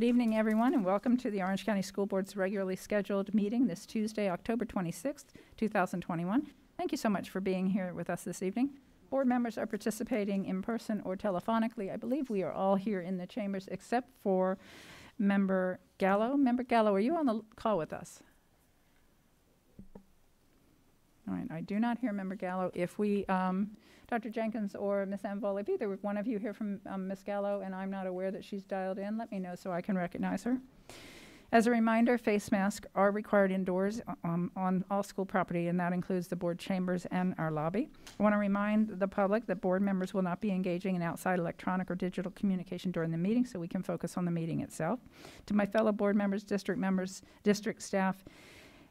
Good evening, everyone, and welcome to the Orange County School Board's regularly scheduled meeting this Tuesday, October 26th, 2021. Thank you so much for being here with us this evening. Board members are participating in person or telephonically. I believe we are all here in the chambers except for Member Gallo. Member Gallo, are you on the call with us? All right, I do not hear Member Gallo. If we, um, Dr. Jenkins or Ms. Envol, if either one of you hear from um, Ms. Gallo and I'm not aware that she's dialed in, let me know so I can recognize her. As a reminder, face masks are required indoors um, on all school property, and that includes the board chambers and our lobby. I want to remind the public that board members will not be engaging in outside electronic or digital communication during the meeting, so we can focus on the meeting itself. To my fellow board members, district members, district staff,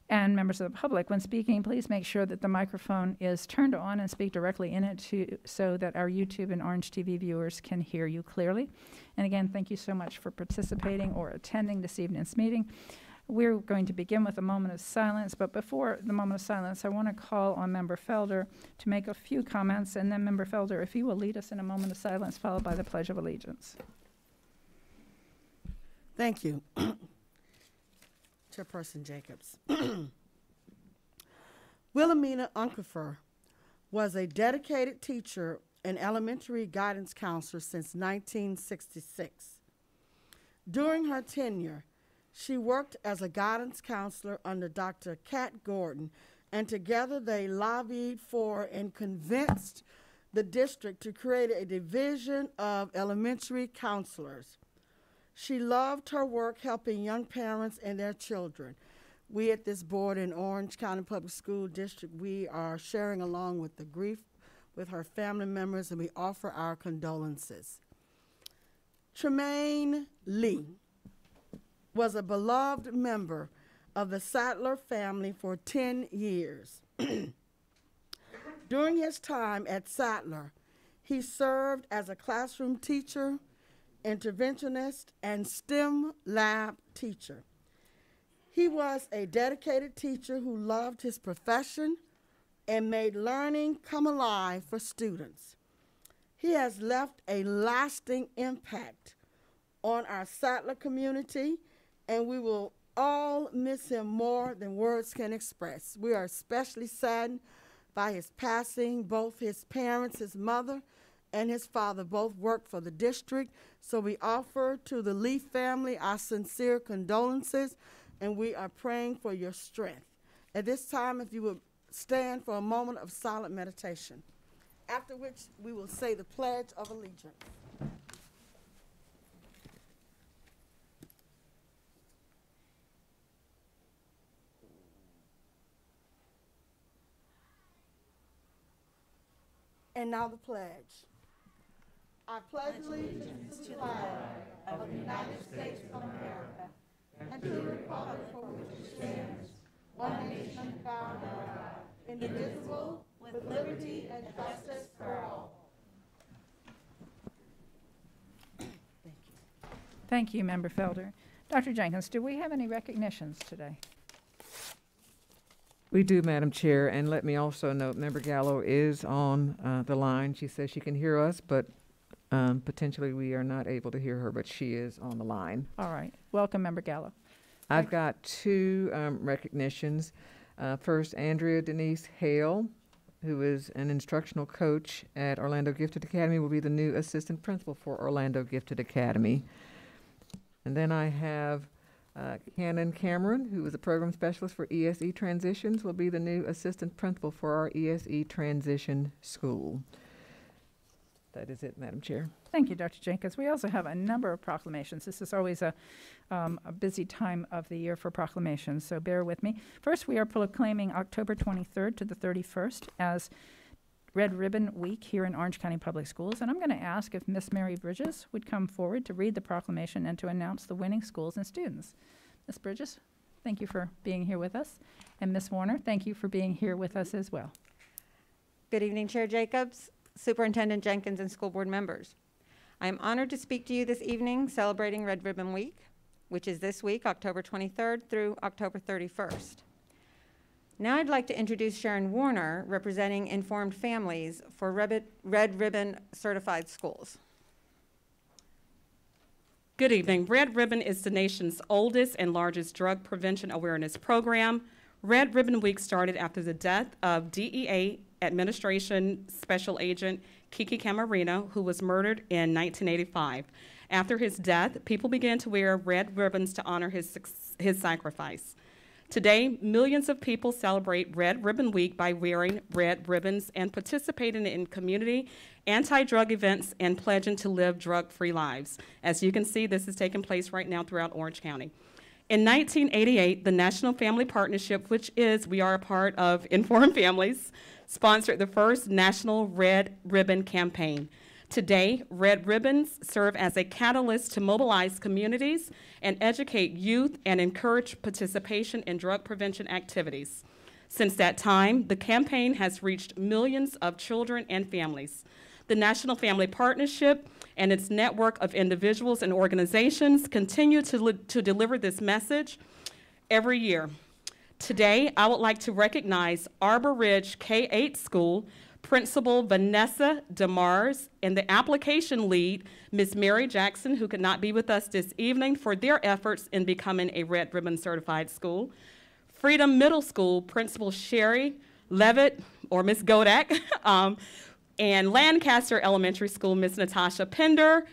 and members of the public, when speaking, please make sure that the microphone is turned on and speak directly in it to, so that our YouTube and Orange TV viewers can hear you clearly. And again, thank you so much for participating or attending this evening's meeting. We're going to begin with a moment of silence, but before the moment of silence, I want to call on Member Felder to make a few comments, and then Member Felder, if you will lead us in a moment of silence, followed by the Pledge of Allegiance. Thank you. Chairperson Jacobs. Wilhelmina Unkefer was a dedicated teacher and elementary guidance counselor since 1966. During her tenure, she worked as a guidance counselor under Dr. Kat Gordon, and together they lobbied for and convinced the district to create a division of elementary counselors. She loved her work helping young parents and their children. We at this board in Orange County Public School District, we are sharing along with the grief with her family members and we offer our condolences. Tremaine Lee was a beloved member of the Sadler family for 10 years. During his time at Sadler, he served as a classroom teacher, interventionist, and STEM lab teacher. He was a dedicated teacher who loved his profession and made learning come alive for students. He has left a lasting impact on our Sadler community, and we will all miss him more than words can express. We are especially saddened by his passing. Both his parents, his mother, and his father both worked for the district. So we offer to the Lee family our sincere condolences, and we are praying for your strength. At this time, if you would stand for a moment of silent meditation, after which we will say the Pledge of Allegiance. And now the pledge. I pledge allegiance to the flag of the United States of America and to the republic for which it stands, one nation under God, indivisible, with liberty and justice for all. Thank you. Thank you, Member Felder. Dr. Jenkins, do we have any recognitions today? We do, Madam Chair, and let me also note, Member Gallo is on uh, the line. She says she can hear us, but um, potentially we are not able to hear her, but she is on the line. All right. Welcome, Member Gallo. I've got two um, recognitions. Uh, first, Andrea Denise Hale, who is an instructional coach at Orlando Gifted Academy, will be the new assistant principal for Orlando Gifted Academy. And then I have uh, Cannon Cameron, who is a program specialist for ESE transitions, will be the new assistant principal for our ESE transition school. That is it, Madam Chair. Thank you, Dr. Jenkins. We also have a number of proclamations. This is always a, um, a busy time of the year for proclamations, so bear with me. First, we are proclaiming October 23rd to the 31st as Red Ribbon Week here in Orange County Public Schools, and I'm going to ask if Miss Mary Bridges would come forward to read the proclamation and to announce the winning schools and students. Miss Bridges, thank you for being here with us. And Miss Warner, thank you for being here with us as well. Good evening, Chair Jacobs, Superintendent Jenkins, and school board members. I am honored to speak to you this evening celebrating Red Ribbon Week, which is this week, October 23rd through October 31st. Now I'd like to introduce Sharon Warner, representing Informed Families for Red Ribbon Certified Schools. Good evening. Red Ribbon is the nation's oldest and largest drug prevention awareness program. Red Ribbon Week started after the death of DEA Administration Special Agent Kiki Camarena, who was murdered in 1985. After his death, people began to wear red ribbons to honor his, his sacrifice. Today, millions of people celebrate Red Ribbon Week by wearing red ribbons and participating in community anti-drug events and pledging to live drug-free lives. As you can see, this is taking place right now throughout Orange County. In 1988, the National Family Partnership, which is, we are a part of Informed Families, sponsored the first national Red Ribbon campaign. Today, Red Ribbons serve as a catalyst to mobilize communities and educate youth and encourage participation in drug prevention activities. Since that time, the campaign has reached millions of children and families. The National Family Partnership and its network of individuals and organizations continue to, to deliver this message every year. Today, I would like to recognize Arbor Ridge K-8 School Principal Vanessa DeMars and the application lead, Ms. Mary Jackson, who could not be with us this evening, for their efforts in becoming a Red Ribbon certified school. Freedom Middle School Principal Sherry Levitt, or Ms. Godak, um, and Lancaster Elementary School Ms. Natasha Pender.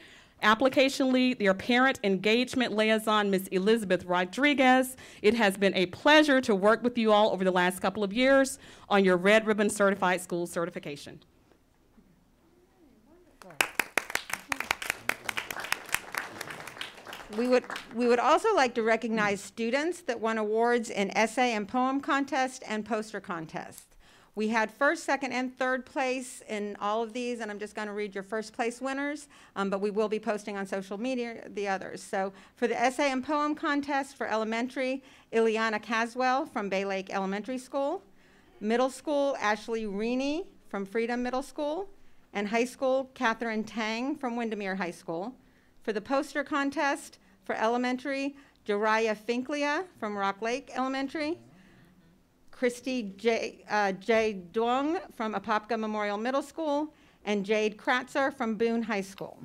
Application lead, their parent engagement liaison, Ms. Elizabeth Rodriguez. It has been a pleasure to work with you all over the last couple of years on your Red Ribbon Certified School certification. We would, we would also like to recognize students that won awards in essay and poem contest and poster contest. We had first, second, and third place in all of these, and I'm just going to read your first place winners, um, but we will be posting on social media the others. So for the essay and poem contest for elementary, Ileana Caswell from Bay Lake Elementary School. Middle school, Ashley Reaney from Freedom Middle School. And high school, Catherine Tang from Windermere High School. For the poster contest for elementary, Jariah Finklia from Rock Lake Elementary. Christy J. Uh, J. Duong from Apopka Memorial Middle School, and Jade Kratzer from Boone High School.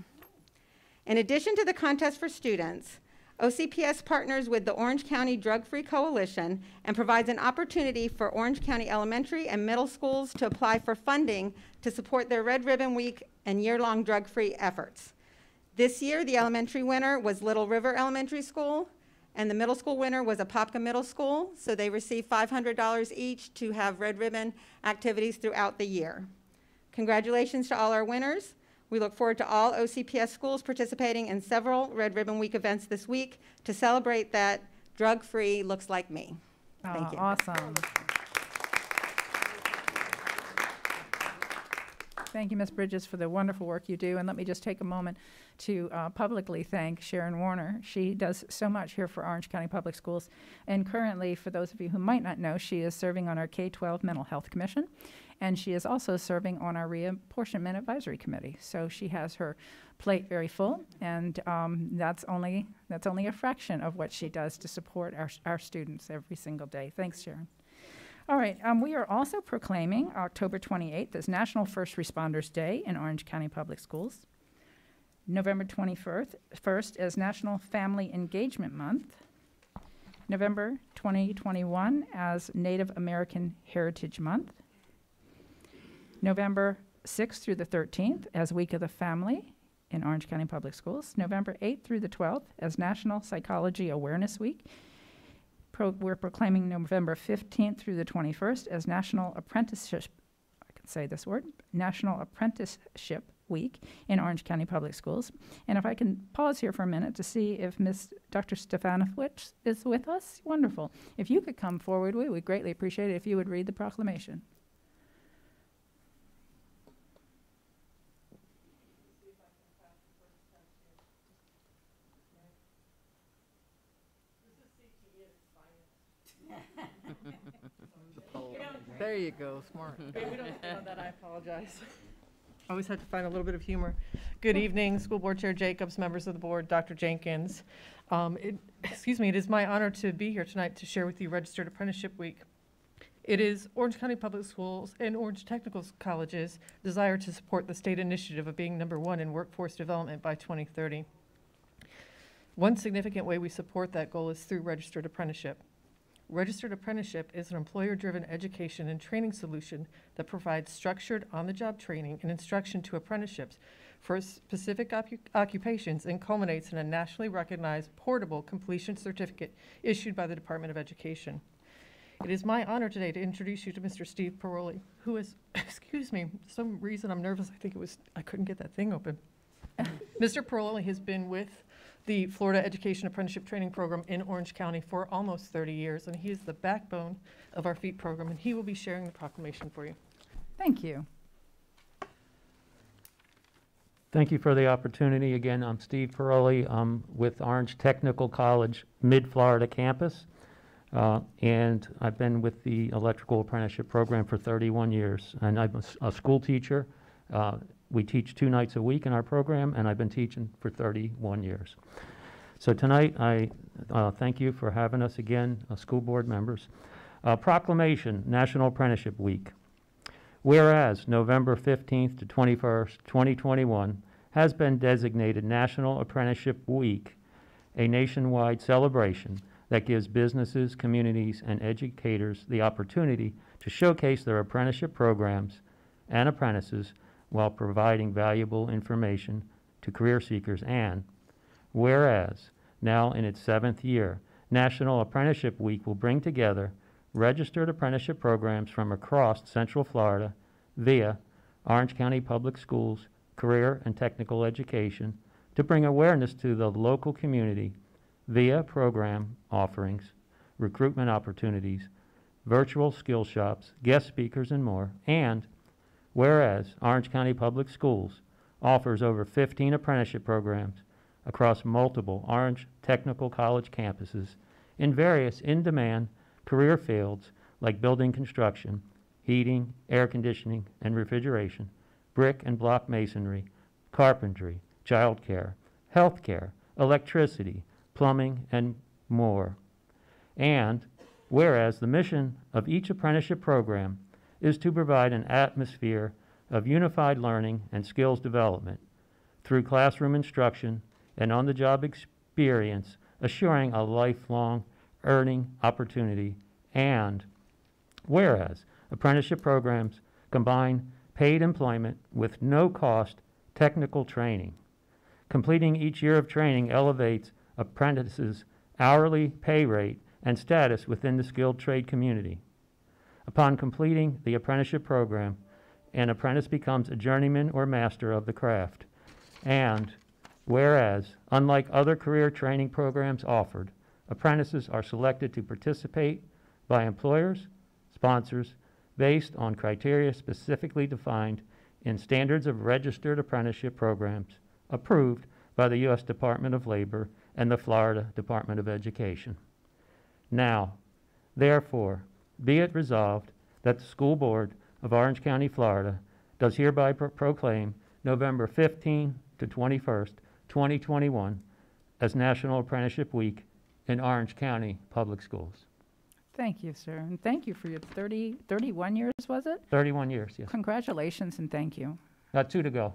In addition to the contest for students, OCPS partners with the Orange County Drug Free Coalition and provides an opportunity for Orange County elementary and middle schools to apply for funding to support their Red Ribbon Week and year-long drug-free efforts. This year, the elementary winner was Little River Elementary School, and the middle school winner was Apopka Middle School, so they received $500 each to have Red Ribbon activities throughout the year. Congratulations to all our winners. We look forward to all OCPS schools participating in several Red Ribbon Week events this week to celebrate that drug-free looks like me. Thank you. Awesome. Thank you, Ms. Bridges, for the wonderful work you do. And let me just take a moment to uh, publicly thank Sharon Warner. She does so much here for Orange County Public Schools. And currently, for those of you who might not know, she is serving on our K 12 Mental Health Commission. And she is also serving on our Reapportionment Advisory Committee. So she has her plate very full, and um, that's only that's only a fraction of what she does to support our, our students every single day. Thanks, Sharon. All right, um, we are also proclaiming October 28th as National First Responders Day in Orange County Public Schools. November 21st first as National Family Engagement Month. November 2021 as Native American Heritage Month. November 6th through the 13th as Week of the Family in Orange County Public Schools. November 8th through the 12th as National Psychology Awareness Week. Pro- we're proclaiming November 15th through the 21st as National Apprenticeship, I can say this word, National Apprenticeship Week in Orange County Public Schools. And if I can pause here for a minute to see if Miss Dr. Stefanowicz is with us, wonderful. If you could come forward, we would greatly appreciate it if you would read the proclamation. There you go, smart. Okay, we don't know that, I apologize. Always have to find a little bit of humor. Good evening, School Board Chair Jacobs, members of the board, Dr. Jenkins. Um, it, excuse me, it is my honor to be here tonight to share with you Registered Apprenticeship Week. It is Orange County Public Schools and Orange Technical College's desire to support the state initiative of being number one in workforce development by 2030. One significant way we support that goal is through registered apprenticeship. Registered apprenticeship is an employer-driven education and training solution that provides structured on-the-job training and instruction to apprenticeships for specific occu- occupations and culminates in a nationally recognized portable completion certificate issued by the Department of Education. It is my honor today to introduce you to Mr. Steve Paroli, who is, excuse me, some reason I'm nervous. I think it was, I couldn't get that thing open. Mr. Paroli has been with the Florida Education Apprenticeship Training Program in Orange County for almost 30 years, and he is the backbone of our FEET program, and he will be sharing the proclamation for you. Thank you. Thank you for the opportunity. Again, I'm Steve Paroli. I'm with Orange Technical College Mid-Florida campus. Uh, And I've been with the electrical apprenticeship program for 31 years. And I'm a school teacher. Uh, We teach two nights a week in our program, and I've been teaching for 31 years. So tonight, I uh, thank you for having us again, uh, school board members. Uh, Proclamation, National Apprenticeship Week. Whereas November 15th to 21st, 2021 has been designated National Apprenticeship Week, a nationwide celebration that gives businesses, communities, and educators the opportunity to showcase their apprenticeship programs and apprentices while providing valuable information to career seekers. And whereas, now in its seventh year, National Apprenticeship Week will bring together registered apprenticeship programs from across Central Florida via Orange County Public Schools Career and Technical Education to bring awareness to the local community via program offerings, recruitment opportunities, virtual skill shops, guest speakers, and more. And whereas Orange County Public Schools offers over 15 apprenticeship programs across multiple Orange Technical College campuses in various in-demand career fields like building construction, heating, air conditioning, and refrigeration, brick and block masonry, carpentry, childcare, healthcare, electricity, plumbing, and more. And whereas the mission of each apprenticeship program is to provide an atmosphere of unified learning and skills development through classroom instruction and on-the-job experience, assuring a lifelong earning opportunity. And whereas apprenticeship programs combine paid employment with no-cost technical training. Completing each year of training elevates apprentices' hourly pay rate and status within the skilled trade community. Upon completing the apprenticeship program, an apprentice becomes a journeyman or master of the craft. And whereas, unlike other career training programs offered, apprentices are selected to participate by employers, sponsors, based on criteria specifically defined in standards of registered apprenticeship programs approved by the U.S. Department of Labor and the Florida Department of Education. Now, therefore, be it resolved that the School Board of Orange County, Florida does hereby pro- proclaim November 15 to 21st, 2021 as National Apprenticeship Week in Orange County Public Schools. Thank you, sir. And thank you for your 30, 31 years, was it? 31 years, yes. Congratulations and thank you. Got two to go.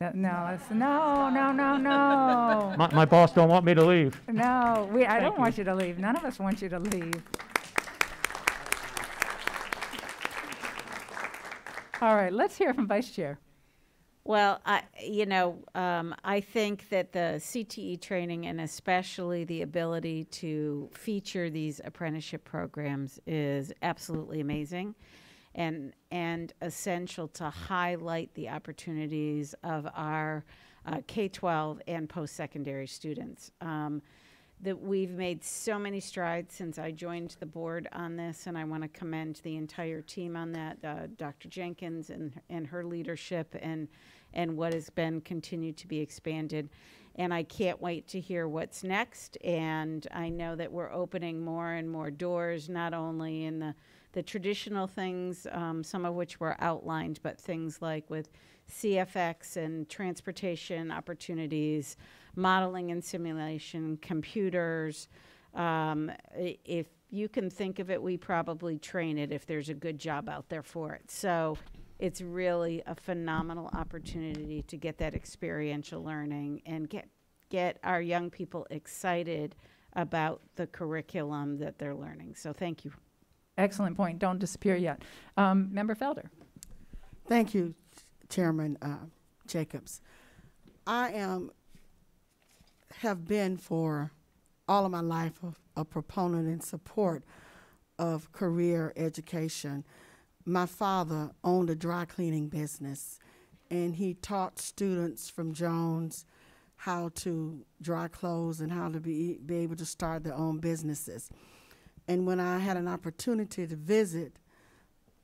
Uh, No, it's, no, no, no, no. My, my boss don't want me to leave. No, we, I don't want you to leave. None of us want you to leave. All right, let's hear from Vice Chair. Well, I, you know, um, I think that the CTE training and especially the ability to feature these apprenticeship programs is absolutely amazing and, and essential to highlight the opportunities of our uh, K-12 and post-secondary students. Um, that we've made so many strides since I joined the board on this, and I want to commend the entire team on that, uh, Dr. Jenkins and, and her leadership and, and what has been continued to be expanded. And I can't wait to hear what's next. And I know that we're opening more and more doors, not only in the, the traditional things, um, some of which were outlined, but things like with CFX and transportation opportunities, modeling and simulation, computers. Um, if you can think of it, we probably train it if there's a good job out there for it. So it's really a phenomenal opportunity to get that experiential learning and get get our young people excited about the curriculum that they're learning. So thank you. Excellent point. Don't disappear yet. Um, Member Felder? Thank you, Chairman uh, Jacobs. I am, have been for all of my life a, a proponent and support of career education. My father owned a dry cleaning business, and he taught students from Jones how to dry clothes and how to be, be able to start their own businesses. And when I had an opportunity to visit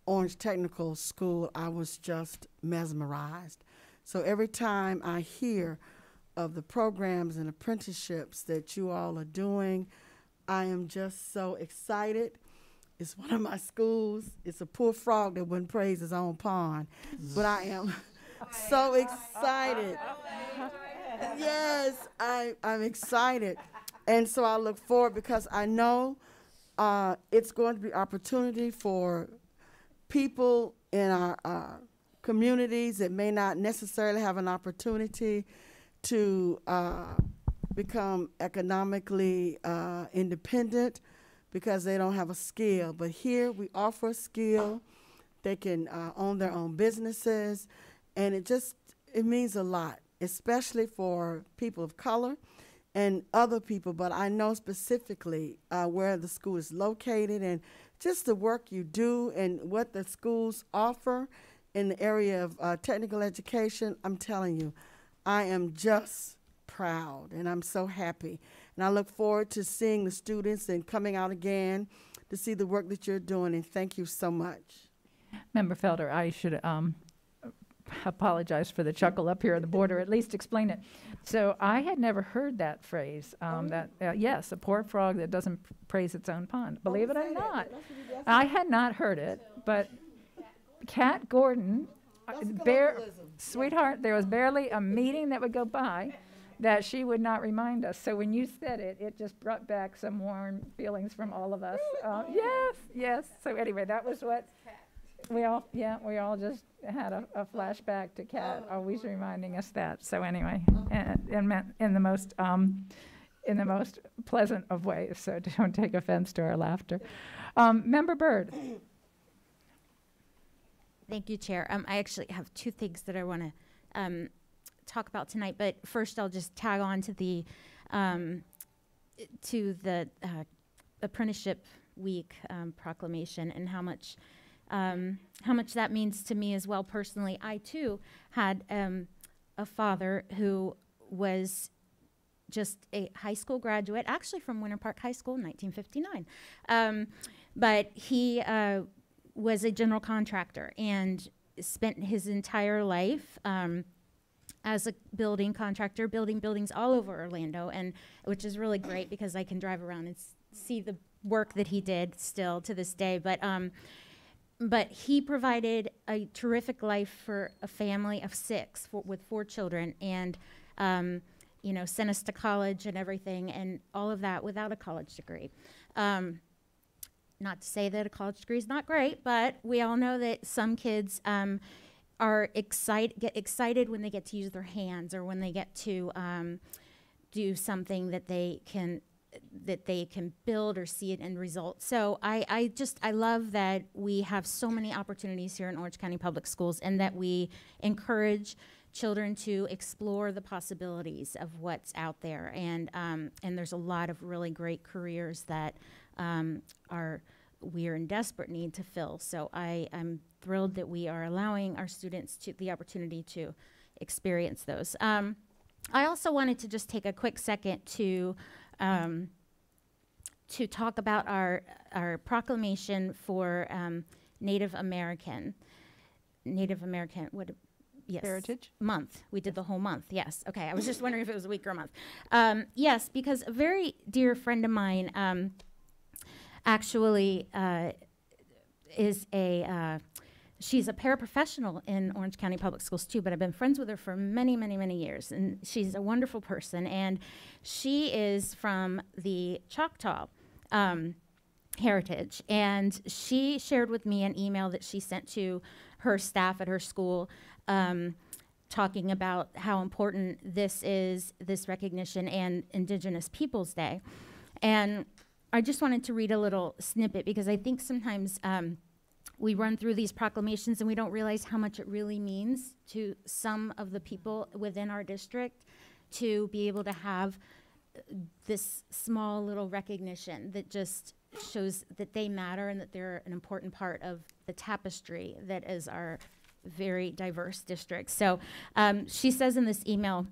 Orange Technical School, I was just mesmerized. So every time I hear of the programs and apprenticeships that you all are doing, I am just so excited. It's one of my schools. It's a poor frog that wouldn't praise his own pond, but I am so excited. Yes, I, I'm excited. And so I look forward because I know uh, it's going to be opportunity for people in our uh, communities that may not necessarily have an opportunity to uh, become economically uh, independent because they don't have a skill. But here we offer a skill. They can uh, own their own businesses, and it just it means a lot, especially for people of color and other people. But I know specifically uh, where the school is located and just the work you do and what the schools offer in the area of uh, technical education. I'm telling you, I am just proud and I'm so happy. And I look forward to seeing the students and coming out again to see the work that you're doing. And thank you so much. Member Felder, I should um, apologize for the chuckle up here on the border, at least explain it. So I had never heard that phrase, um, that, uh, yes, a poor frog that doesn't praise its own pond. Believe it or not. I had not heard it, but Kat Gordon, uh, bare, sweetheart, there was barely a meeting that would go by that she would not remind us. So when you said it, it just brought back some warm feelings from all of us. Uh, yes, yes. So anyway, that was what we all, yeah, we all just had a, a flashback to Kat always reminding us that. So anyway, and, and meant in the most, um, in the most pleasant of ways. So don't take offense to our laughter. Um, Member Byrd. Thank you, Chair. Um, I actually have two things that I want to um, talk about tonight, but first I'll just tag on to the um, to the uh, apprenticeship week um, proclamation and how much um, how much that means to me as well personally. I too had um, a father who was just a high school graduate, actually from Winter Park High School in 1959. Um, but he uh, was a general contractor and spent his entire life um, as a building contractor, building buildings all over Orlando, and which is really great because I can drive around and see the work that he did still to this day. But um, but he provided a terrific life for a family of six for, with four children, and um, you know sent us to college and everything, and all of that without a college degree. Um, not to say that a college degree is not great, but we all know that some kids um, are excited, get excited when they get to use their hands or when they get to um, do something that they can that they can build or see it end result. So I, I just I love that we have so many opportunities here in Orange County Public Schools and that we encourage children to explore the possibilities of what's out there. And um, and there's a lot of really great careers that um, are we are in desperate need to fill. So I am thrilled that we are allowing our students to the opportunity to experience those. Um, I also wanted to just take a quick second to um, to talk about our our proclamation for um, Native American Native American what yes Heritage? month. We did the whole month. Yes. Okay. I was just wondering if it was a week or a month. Um, yes, because a very dear friend of mine um, actually uh, is a uh, she's a paraprofessional in Orange County Public Schools too, but I've been friends with her for many, many, many years, and she's a wonderful person. And she is from the Choctaw um, heritage, and she shared with me an email that she sent to her staff at her school. Um, talking about how important this is, this recognition, and Indigenous Peoples Day. And I just wanted to read a little snippet because I think sometimes um, we run through these proclamations and we don't realize how much it really means to some of the people within our district to be able to have this small little recognition that just shows that they matter and that they're an important part of the tapestry that is our very diverse district. So um, she says in this email,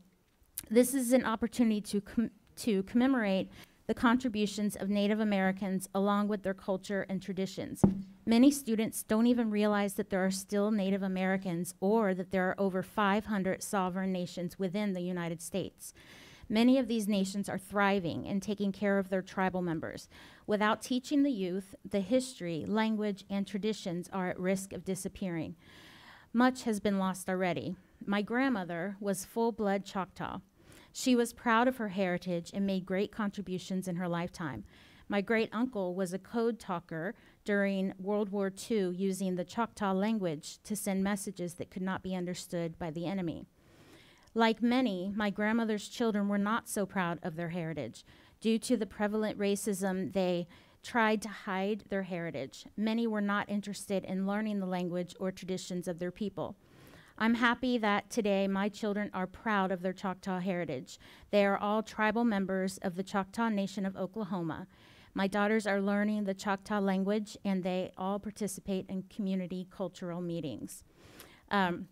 this is an opportunity to com- to commemorate the contributions of Native Americans along with their culture and traditions. Many students don't even realize that there are still Native Americans or that there are over 500 sovereign nations within the United States. Many of these nations are thriving and taking care of their tribal members. Without teaching the youth, the history, language, and traditions are at risk of disappearing. Much has been lost already. My grandmother was full blood Choctaw. She was proud of her heritage and made great contributions in her lifetime. My great uncle was a code talker during World War II using the Choctaw language to send messages that could not be understood by the enemy. Like many, my grandmother's children were not so proud of their heritage. Due to the prevalent racism, they tried to hide their heritage. Many were not interested in learning the language or traditions of their people. I'm happy that today my children are proud of their Choctaw heritage. They are all tribal members of the Choctaw Nation of Oklahoma. My daughters are learning the Choctaw language and they all participate in community cultural meetings. Um,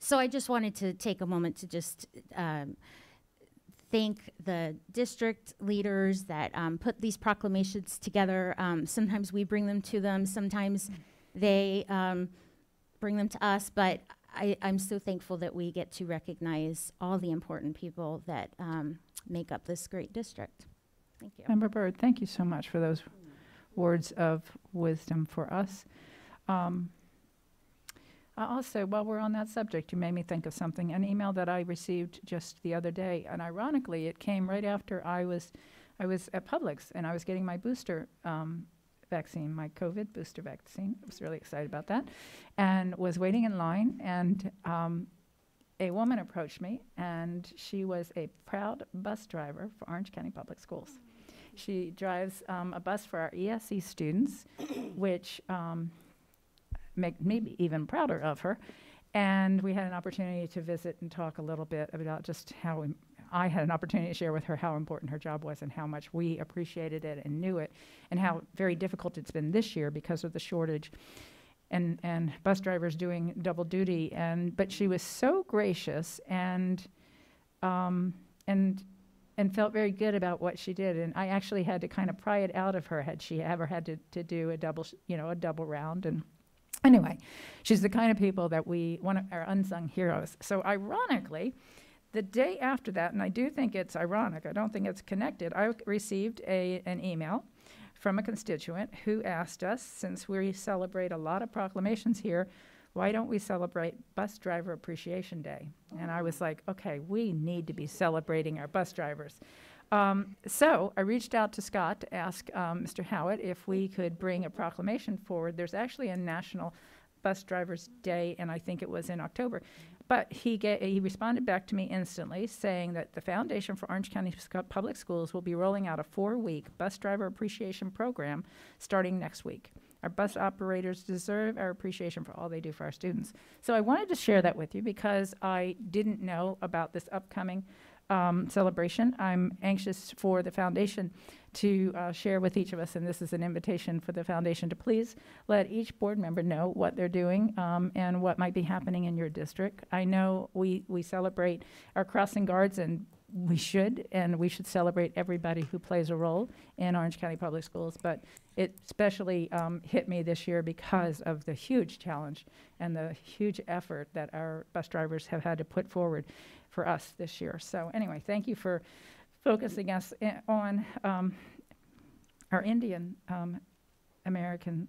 so I just wanted to take a moment to just um, thank the district leaders that um, put these proclamations together. Um, sometimes we bring them to them, sometimes they um, bring them to us, but I, I'm so thankful that we get to recognize all the important people that um, make up this great district. Thank you. Member Byrd, thank you so much for those words of wisdom for us. Um, I also, while we're on that subject, you made me think of something, an email that I received just the other day, and ironically, it came right after I was, I was at Publix and I was getting my booster um, vaccine, my COVID booster vaccine. I was really excited about that, and was waiting in line, and um, a woman approached me, and she was a proud bus driver for Orange County Public Schools. She drives um, a bus for our ESE students, which um, make me even prouder of her. And we had an opportunity to visit and talk a little bit about just how I had an opportunity to share with her how important her job was and how much we appreciated it and knew it, and how very difficult it's been this year because of the shortage. And, and bus drivers doing double duty and but she was so gracious and um, and and felt very good about what she did. And I actually had to kind of pry it out of her. Had she ever had to, to do a double, you know, a double round? And anyway, she's the kind of people that we, one of our unsung heroes. So ironically, the day after that, and I do think it's ironic, I don't think it's connected, I received a, an email from a constituent who asked us, since we celebrate a lot of proclamations here, why don't we celebrate Bus Driver Appreciation Day? And I was like, okay, we need to be celebrating our bus drivers. Um, so I reached out to Scott to ask um, Mr. Howat if we could bring a proclamation forward. There's actually a National Bus Drivers Day, and I think it was in October. But he, ga- he responded back to me instantly saying that the Foundation for Orange County Public Schools will be rolling out a four week bus driver appreciation program starting next week. Our bus operators deserve our appreciation for all they do for our students. So I wanted to share that with you because I didn't know about this upcoming um, celebration. I'm anxious for the foundation to uh, share with each of us, and this is an invitation for the foundation to please let each board member know what they're doing um, and what might be happening in your district. I know we, we celebrate our crossing guards, and we should, and we should celebrate everybody who plays a role in Orange County Public Schools, but it especially um, hit me this year because of the huge challenge and the huge effort that our bus drivers have had to put forward for us this year. So anyway, thank you for focusing us on um, our Indian um, American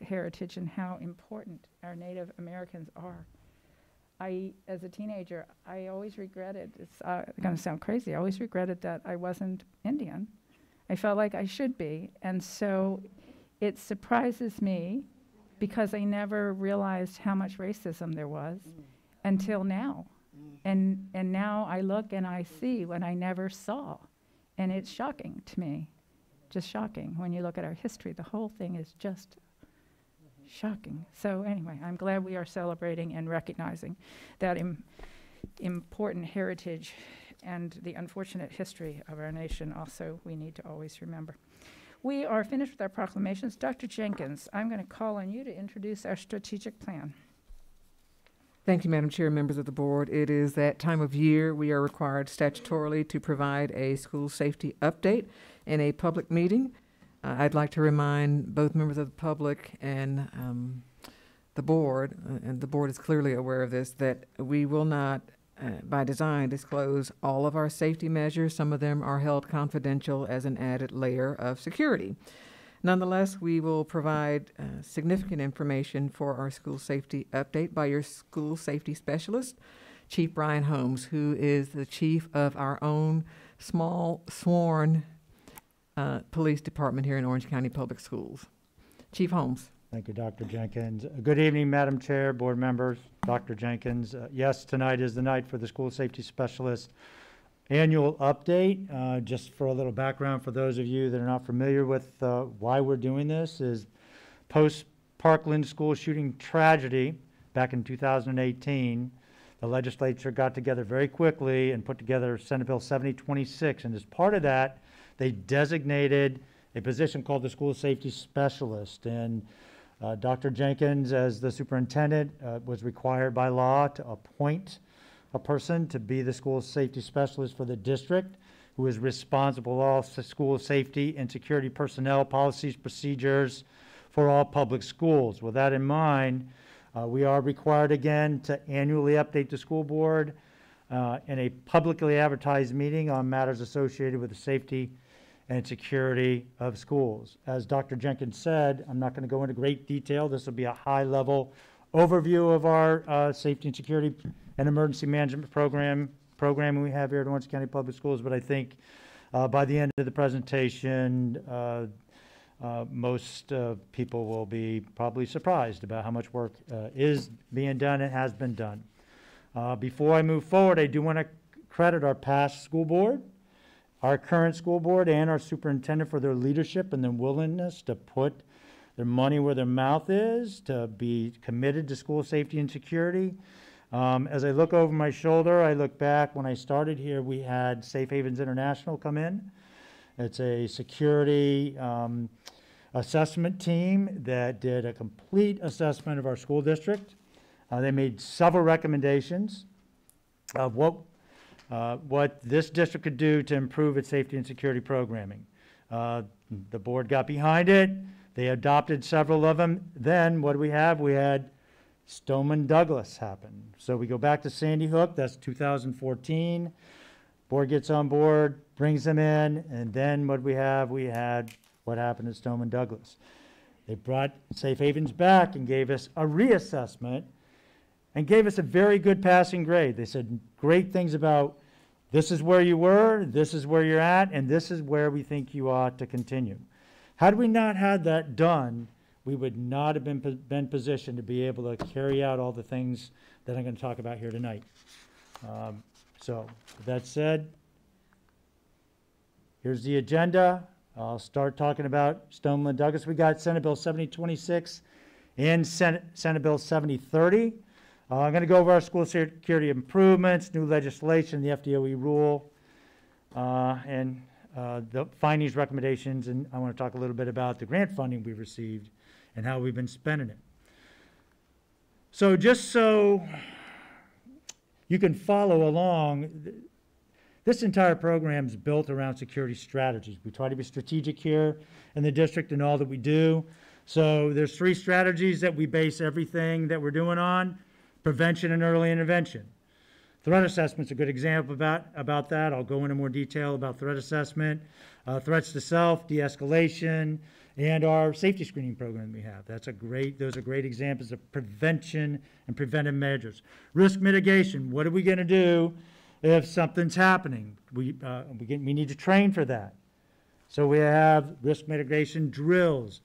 heritage and how important our Native Americans are. I, as a teenager, I always regretted, it's uh, going to sound crazy, I always regretted that I wasn't Indian. I felt like I should be. And so it surprises me because I never realized how much racism there was until now. Mm-hmm. And, and now I look and I see what I never saw. And it's shocking to me, just shocking. When you look at our history, the whole thing is just shocking. So anyway, I'm glad we are celebrating and recognizing that im- important heritage and the unfortunate history of our nation also we need to always remember. We are finished with our proclamations. Dr. Jenkins, I'm going to call on you to introduce our strategic plan. Thank you, Madam Chair, members of the board. It is that time of year we are required statutorily to provide a school safety update in a public meeting. Uh, I'd like to remind both members of the public and um, the board, uh, and the board is clearly aware of this, that we will not, uh, by design, disclose all of our safety measures. Some of them are held confidential as an added layer of security. Nonetheless, we will provide uh, significant information for our school safety update by your school safety specialist, Chief Brian Holmes, who is the chief of our own small sworn uh, police department here in Orange County Public Schools. Chief Holmes. Thank you, Dr. Jenkins. Uh, Good evening, Madam Chair, board members, Dr. Jenkins. Uh, Yes, tonight is the night for the school safety specialist annual update. Uh, Just for a little background for those of you that are not familiar with uh, why we're doing this is post-Parkland school shooting tragedy back in 2018, the legislature got together very quickly and put together Senate Bill 7026. And as part of that, they designated a position called the school safety specialist. And uh, Dr. Jenkins, as the superintendent, uh, was required by law to appoint a person to be the school safety specialist for the district who is responsible for all school safety and security personnel, policies, procedures for all public schools. With that in mind, uh, we are required again to annually update the school board uh, in a publicly advertised meeting on matters associated with the safety and security of schools. As Dr. Jenkins said, I'm not going to go into great detail. This will be a high-level overview of our uh, safety and security and emergency management program, programming we have here at Orange County Public Schools, but I think uh, by the end of the presentation, uh, uh, most uh, people will be probably surprised about how much work uh, is being done and has been done. Before I move forward, I do want to credit our past school board, our current school board, and our superintendent for their leadership and their willingness to put their money where their mouth is, to be committed to school safety and security. Um, As I look over my shoulder, I look back, when I started here, we had Safe Havens International come in. It's a security um, assessment team that did a complete assessment of our school district. Uh, They made several recommendations of what, uh, what this district could do to improve its safety and security programming. Uh, The board got behind it. They adopted several of them. Then what do we have? We had Stoneman Douglas happen. So we go back to Sandy Hook, that's 2014. Board gets on board, brings them in, and then what we have, we had what happened at Stoneman Douglas. They brought Safe Havens back and gave us a reassessment and gave us a very good passing grade. They said great things about this is where you were, this is where you're at, and this is where we think you ought to continue. Had we not had that done, we would not have been, been positioned to be able to carry out all the things that I'm going to talk about here tonight. Um, So, with that said, here's the agenda. I'll start talking about Stoneman Douglas. We got Senate Bill 7026 and Senate, Senate Bill 7030. Uh, I'm going to go over our school security improvements, new legislation, the FDOE rule, uh, and uh, the findings, recommendations, and I want to talk a little bit about the grant funding we've received and how we've been spending it. So just so you can follow along, this entire program is built around security strategies. We try to be strategic here in the district in all that we do. So there's three strategies that we base everything that we're doing on, prevention and early intervention. Threat assessment's a good example about, about that. I'll go into more detail about threat assessment, uh, threats to self, de-escalation, and our safety screening program we have. That's a great, those are great examples of prevention and preventive measures. Risk mitigation, what are we gonna do if something's happening? We, uh, we, get- we need to train for that. So we have risk mitigation drills,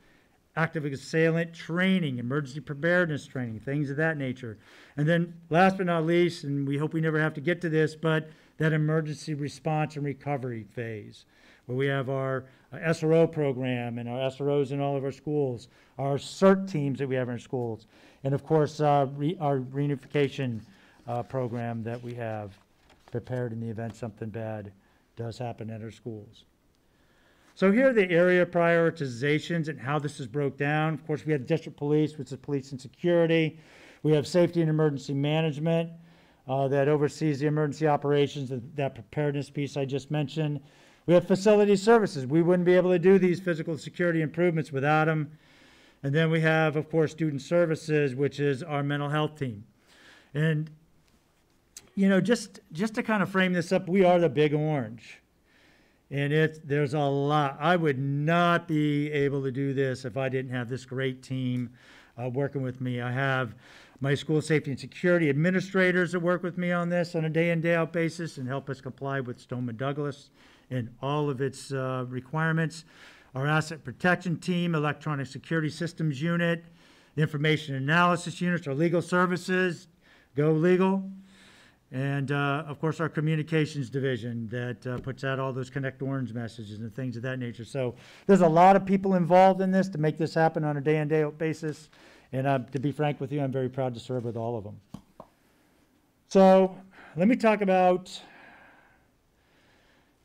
active assailant training, emergency preparedness training, things of that nature. And then last but not least, and we hope we never have to get to this, but that emergency response and recovery phase, where we have our uh, SRO program and our SROs in all of our schools, our CERT teams that we have in our schools, and of course, uh, re- our reunification uh, program that we have prepared in the event something bad does happen at our schools. So here are the area prioritizations and how this is broke down. Of course, we have district police, which is police and security. We have safety and emergency management uh, that oversees the emergency operations, that- that preparedness piece I just mentioned. We have facility services. We wouldn't be able to do these physical security improvements without them. And then we have, of course, student services, which is our mental health team. And, you know, just, just to kind of frame this up, we are the big orange. And it, there's a lot. I would not be able to do this if I didn't have this great team uh, working with me. I have my school safety and security administrators that work with me on this on a day in, day out basis and help us comply with Stoneman Douglas and all of its uh, requirements. Our asset protection team, electronic security systems unit, information analysis units, our legal services, go legal. And, uh, of course, our communications division that uh, puts out all those Connect Orange messages and things of that nature. So there's a lot of people involved in this to make this happen on a day in, day out basis. And uh, to be frank with you, I'm very proud to serve with all of them. So let me talk about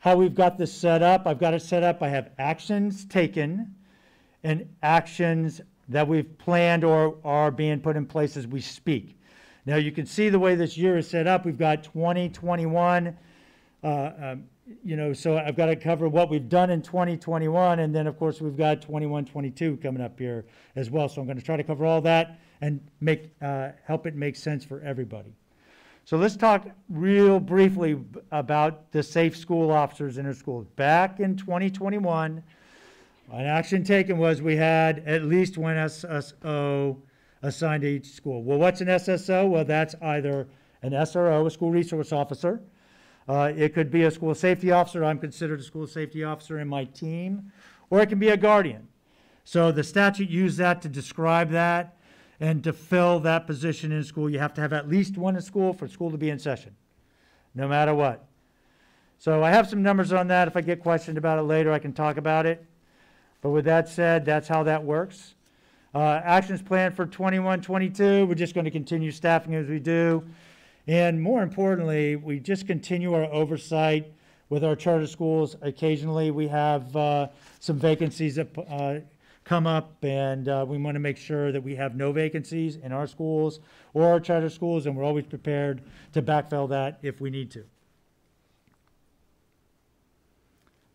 how we've got this set up. I've got it set up. I have actions taken and actions that we've planned or are being put in place as we speak. Now, you can see the way this year is set up. We've got 2021, uh, um, you know, so I've got to cover what we've done in 2021, and then, of course, we've got 21, 22 coming up here as well. So I'm going to try to cover all that and make, uh, help it make sense for everybody. So let's talk real briefly about the safe school officers in our schools. Back in 2021, an action taken was we had at least one SSO assigned to each school. Well, what's an SSO? Well, that's either an SRO, a school resource officer. Uh, it could be a school safety officer. I'm considered a school safety officer in my team, or it can be a guardian. So the statute used that to describe that, and to fill that position in school, you have to have at least one in school for school to be in session, no matter what. So I have some numbers on that. If I get questioned about it later, I can talk about it. But with that said, that's how that works. Uh, actions plan for 21, 22, we're just going to continue staffing as we do. And more importantly, we just continue our oversight with our charter schools. Occasionally, we have uh, some vacancies that uh, come up, and uh, we want to make sure that we have no vacancies in our schools or our charter schools, and we're always prepared to backfill that if we need to.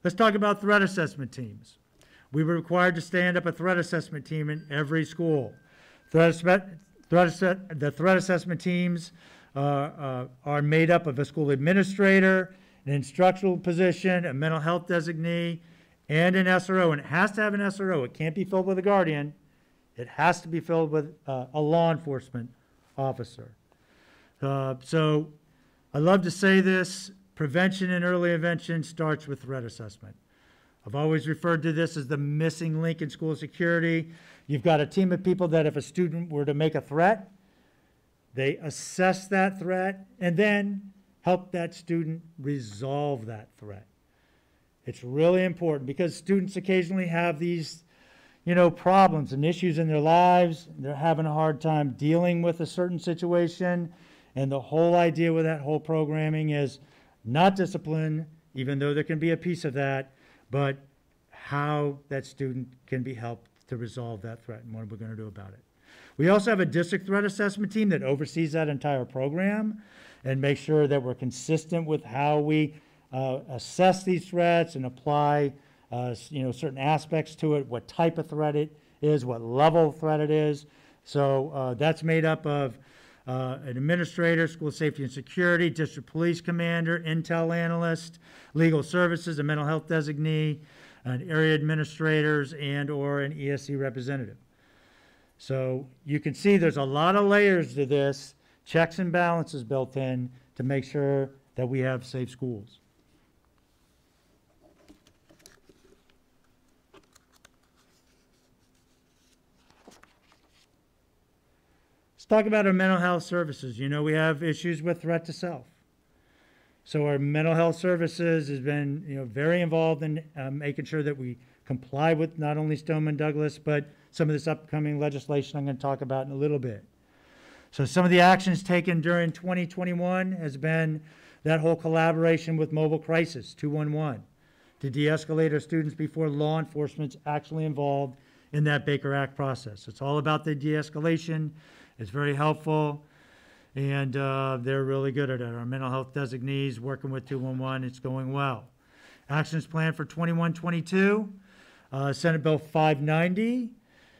Let's talk about threat assessment teams. We were required to stand up a threat assessment team in every school. Threat, threat, the threat assessment teams uh, uh, are made up of a school administrator, an instructional position, a mental health designee, and an SRO. And it has to have an SRO. It can't be filled with a guardian. It has to be filled with uh, a law enforcement officer. Uh, so I love to say this prevention and early intervention starts with threat assessment. I've always referred to this as the missing link in school security. You've got a team of people that if a student were to make a threat, they assess that threat and then help that student resolve that threat. It's really important because students occasionally have these, you know, problems and issues in their lives. They're having a hard time dealing with a certain situation. And the whole idea with that whole programming is not discipline, even though there can be a piece of that, but how that student can be helped to resolve that threat and what we're going to do about it. We also have a district threat assessment team that oversees that entire program and makes sure that we're consistent with how we uh, assess these threats and apply, uh, you know, certain aspects to it, what type of threat it is, what level of threat it is. So uh, that's made up of uh, an administrator, school safety and security, district police commander, intel analyst, legal services, a mental health designee, an area administrators, and/or an ESC representative. So you can see there's a lot of layers to this, checks and balances built in to make sure that we have safe schools. Talk about our mental health services. You know, we have issues with threat to self. So our mental health services has been, you know, very involved in um, making sure that we comply with not only Stoneman Douglas, but some of this upcoming legislation I'm going to talk about in a little bit. So some of the actions taken during 2021 has been that whole collaboration with Mobile Crisis 211 to de-escalate our students before law enforcement's actually involved in that Baker Act process. It's all about the de-escalation. It's very helpful, and uh, they're really good at it. Our mental health designees working with 211, it's going well. Actions planned for 21-22. Uh, Senate Bill 590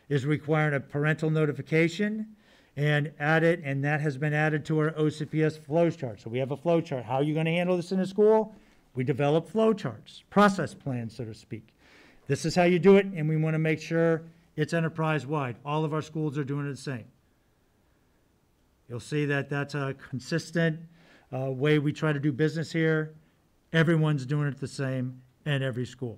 is requiring a parental notification and add it, and that has been added to our OCPS flow chart. So we have a flow chart. How are you going to handle this in a school? We develop flow charts, process plans, so to speak. This is how you do it, and we want to make sure it's enterprise-wide. All of our schools are doing the same. You'll see that that's a consistent uh, way we try to do business here. Everyone's doing it the same in every school.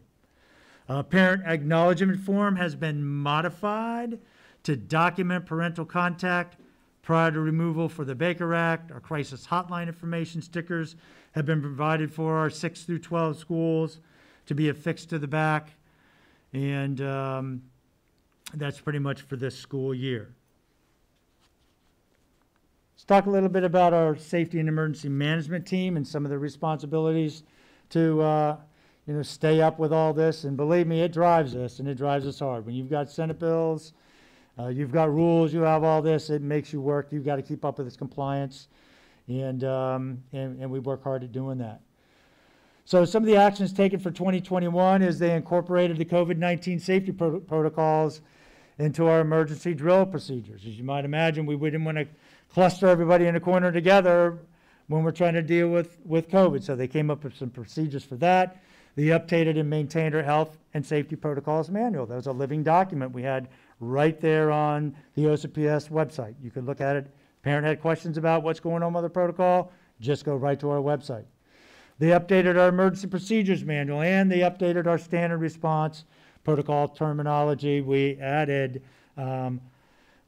Uh, Parent acknowledgement form has been modified to document parental contact prior to removal for the Baker Act. Our crisis hotline information stickers have been provided for our 6 through 12 schools to be affixed to the back. And um, that's pretty much for this school year. Let's talk a little bit about our safety and emergency management team and some of the responsibilities to, uh, you know, stay up with all this. And believe me, it drives us and it drives us hard. When you've got Senate bills, uh, you've got rules, you have all this, it makes you work. You've got to keep up with this compliance. And, um, and, and we work hard at doing that. So some of the actions taken for 2021 is they incorporated the COVID-19 safety pro- protocols into our emergency drill procedures. As you might imagine, we didn't want to cluster everybody in a corner together when we're trying to deal with, with COVID. So they came up with some procedures for that. They updated and maintained our health and safety protocols manual. That was a living document we had right there on the OCPS website. You could look at it. Parent had questions about what's going on with the protocol, just go right to our website. They updated our emergency procedures manual and they updated our standard response protocol terminology. We added, um,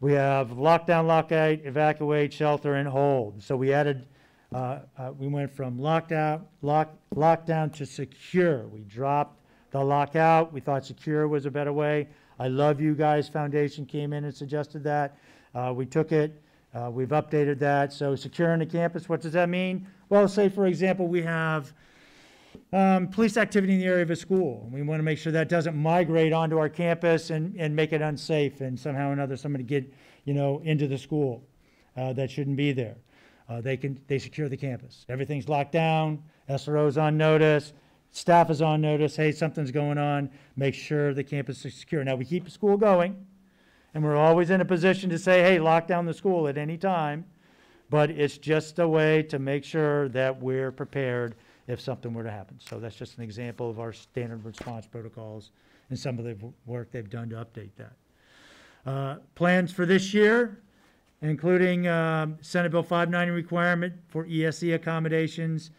we have lockdown, lockout, evacuate, shelter, and hold. So we added, uh, uh, we went from lockdown, lock, lockdown to secure. We dropped the lockout. We thought secure was a better way. I Love You Guys Foundation came in and suggested that. Uh, we took it, uh, we've updated that. So securing the campus, what does that mean? Well, say for example, we have um, police activity in the area of a school. We want to make sure that doesn't migrate onto our campus and, and make it unsafe and somehow or another somebody get, you know, into the school uh, that shouldn't be there. Uh, they can, they secure the campus. Everything's locked down, SRO's on notice, staff is on notice, hey, something's going on, make sure the campus is secure. Now, we keep the school going, and we're always in a position to say, hey, lock down the school at any time, but it's just a way to make sure that we're prepared if something were to happen. So that's just an example of our standard response protocols and some of the work they've done to update that. Uh, Plans for this year, including um, Senate Bill 590 requirement for ESE accommodations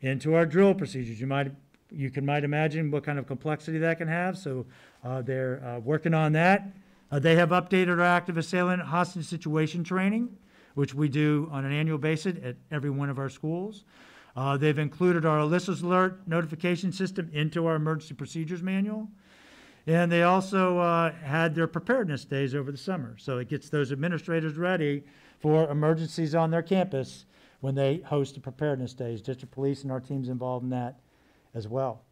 into our drill procedures. You might, you can might imagine what kind of complexity that can have, so uh, they're uh, working on that. Uh, They have updated our active assailant hostage situation training, which we do on an annual basis at every one of our schools. Uh, They've included our Alyssa's Alert notification system into our emergency procedures manual. And they also uh, had their preparedness days over the summer. So it gets those administrators ready for emergencies on their campus when they host the preparedness days. District Police and our team's involved in that as well.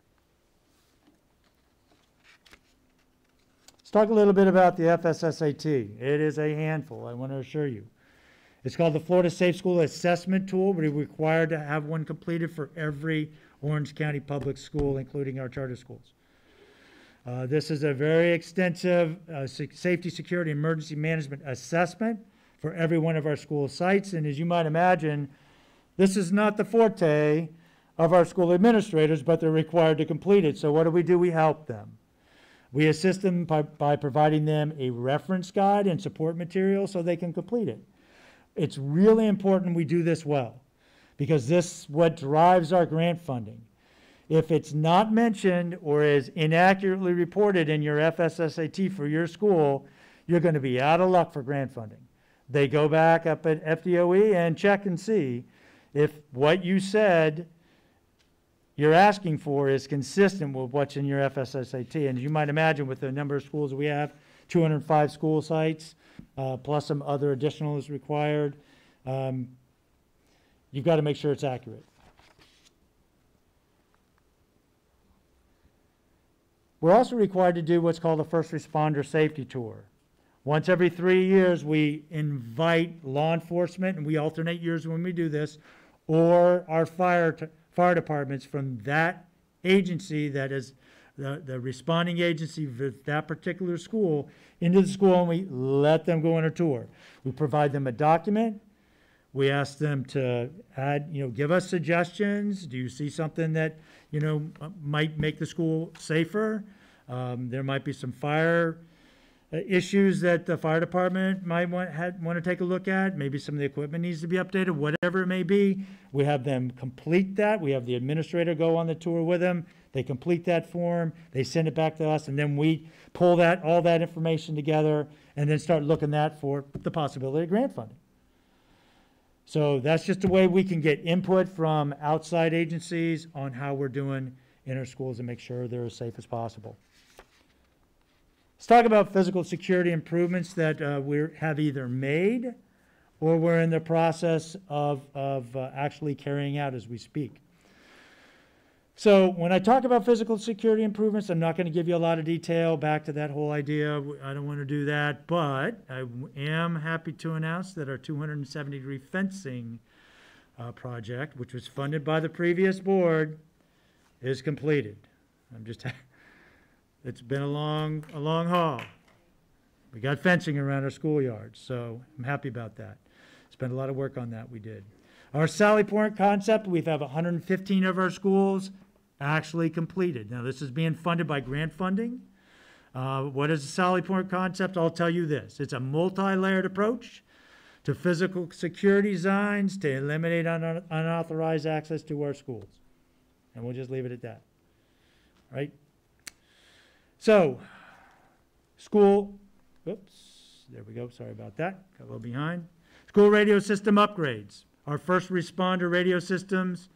Let's talk a little bit about the FSSAT. It is a handful, I want to assure you. It's called the Florida Safe School Assessment Tool. We're required to have one completed for every Orange County public school, including our charter schools. Uh, This is a very extensive uh, safety, security, emergency management assessment for every one of our school sites. And as you might imagine, this is not the forte of our school administrators, but they're required to complete it. So what do we do? We help them. We assist them by, by providing them a reference guide and support material so they can complete it. It's really important we do this well because this is what drives our grant funding. If it's not mentioned or is inaccurately reported in your FSSAT for your school, you're going to be out of luck for grant funding. they go back up at FDOE and check and see if what you said you're asking for is consistent with what's in your FSSAT. And you might imagine, with the number of schools we have, 205 school sites, uh, plus some other additional is required, um, you've got to make sure it's accurate. We're also required to do what's called a first responder safety tour. Once every three years, we invite law enforcement, and we alternate years when we do this, or our fire, fire departments from that agency that is the, the responding agency for that particular school into the school, and we let them go on a tour. We provide them a document, we ask them to add, you know, give us suggestions. Do you see something that, you know, might make the school safer? Um, there might be some fire uh, issues that the fire department might want, had, want to take a look at. Maybe some of the equipment needs to be updated, whatever it may be. We have them complete that. We have the administrator go on the tour with them. They complete that form, they send it back to us, and then we pull that, all that information together and then start looking that for the possibility of grant funding. So that's just a way we can get input from outside agencies on how we're doing in our schools and make sure they're as safe as possible. Let's talk about physical security improvements that uh, we have either made or we're in the process of, of uh, actually carrying out as we speak. So when I talk about physical security improvements, I'm not going to give you a lot of detail back to that whole idea. I don't want to do that, but I am happy to announce that our 270 degree fencing uh, project, which was funded by the previous board, is completed. I'm just, it's been a long, a long haul. We got fencing around our schoolyards, so I'm happy about that. Spent a lot of work on that, we did. Our Sally Port concept, we have 115 of our schools actually completed. Now, this is being funded by grant funding. Uh, What is the Sally Port concept? I'll tell you this. It's a multi-layered approach to physical security designs to eliminate un- unauthorized access to our schools. And we'll just leave it at that. Right? So, school, oops, there we go, sorry about that, got a little behind. School radio system upgrades. Our first responder radio systems,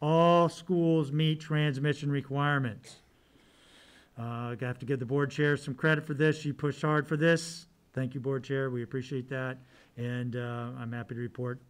all schools meet transmission requirements. Uh, I have to give the board chair some credit for this. She pushed hard for this. Thank you, board chair. We appreciate that. And uh, I'm happy to report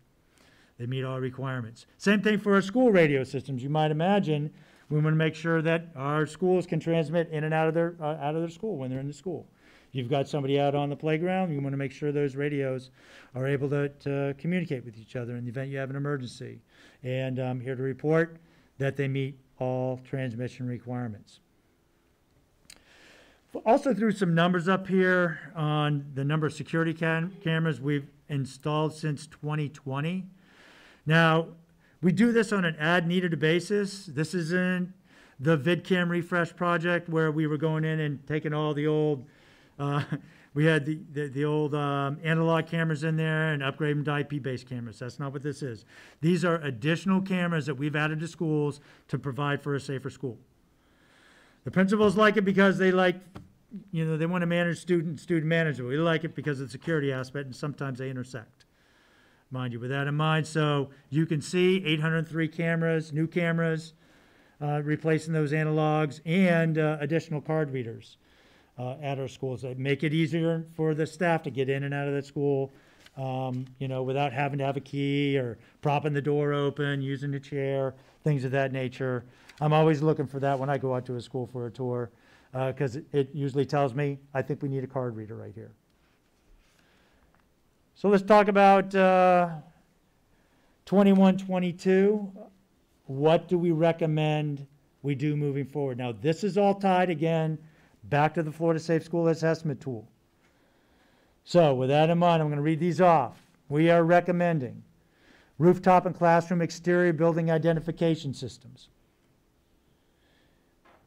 they meet all requirements. Same thing for our school radio systems. You might imagine, we want to make sure that our schools can transmit in and out of their, uh, out of their school when they're in the school. You've got somebody out on the playground, you want to make sure those radios are able to, to communicate with each other in the event you have an emergency. And I'm here to report that they meet all transmission requirements. Also threw some numbers up here on the number of security cam- cameras we've installed since 2020. Now, we do this on an ad-needed basis. This isn't the VidCam refresh project where we were going in and taking all the old, uh, we had the, the, the old um, analog cameras in there and upgrading to IP-based cameras. That's not what this is. These are additional cameras that we've added to schools to provide for a safer school. The principals like it because they like, you know, they want to manage student, student management. We like it because of the security aspect, and sometimes they intersect. Mind you, with that in mind, so you can see eight hundred and three cameras, new cameras, uh, replacing those analogs, and uh, additional card readers uh, at our schools. That make it easier for the staff to get in and out of the school, um, you know, without having to have a key or propping the door open, using a chair, things of that nature. I'm always looking for that when I go out to a school for a tour, because it- it usually tells me, I think we need a card reader right here. So let's talk about uh, 21, 22. What do we recommend we do moving forward? Now, this is all tied again back to the Florida Safe School Assessment Tool. So with that in mind, I'm going to read these off. We are recommending rooftop and classroom exterior building identification systems.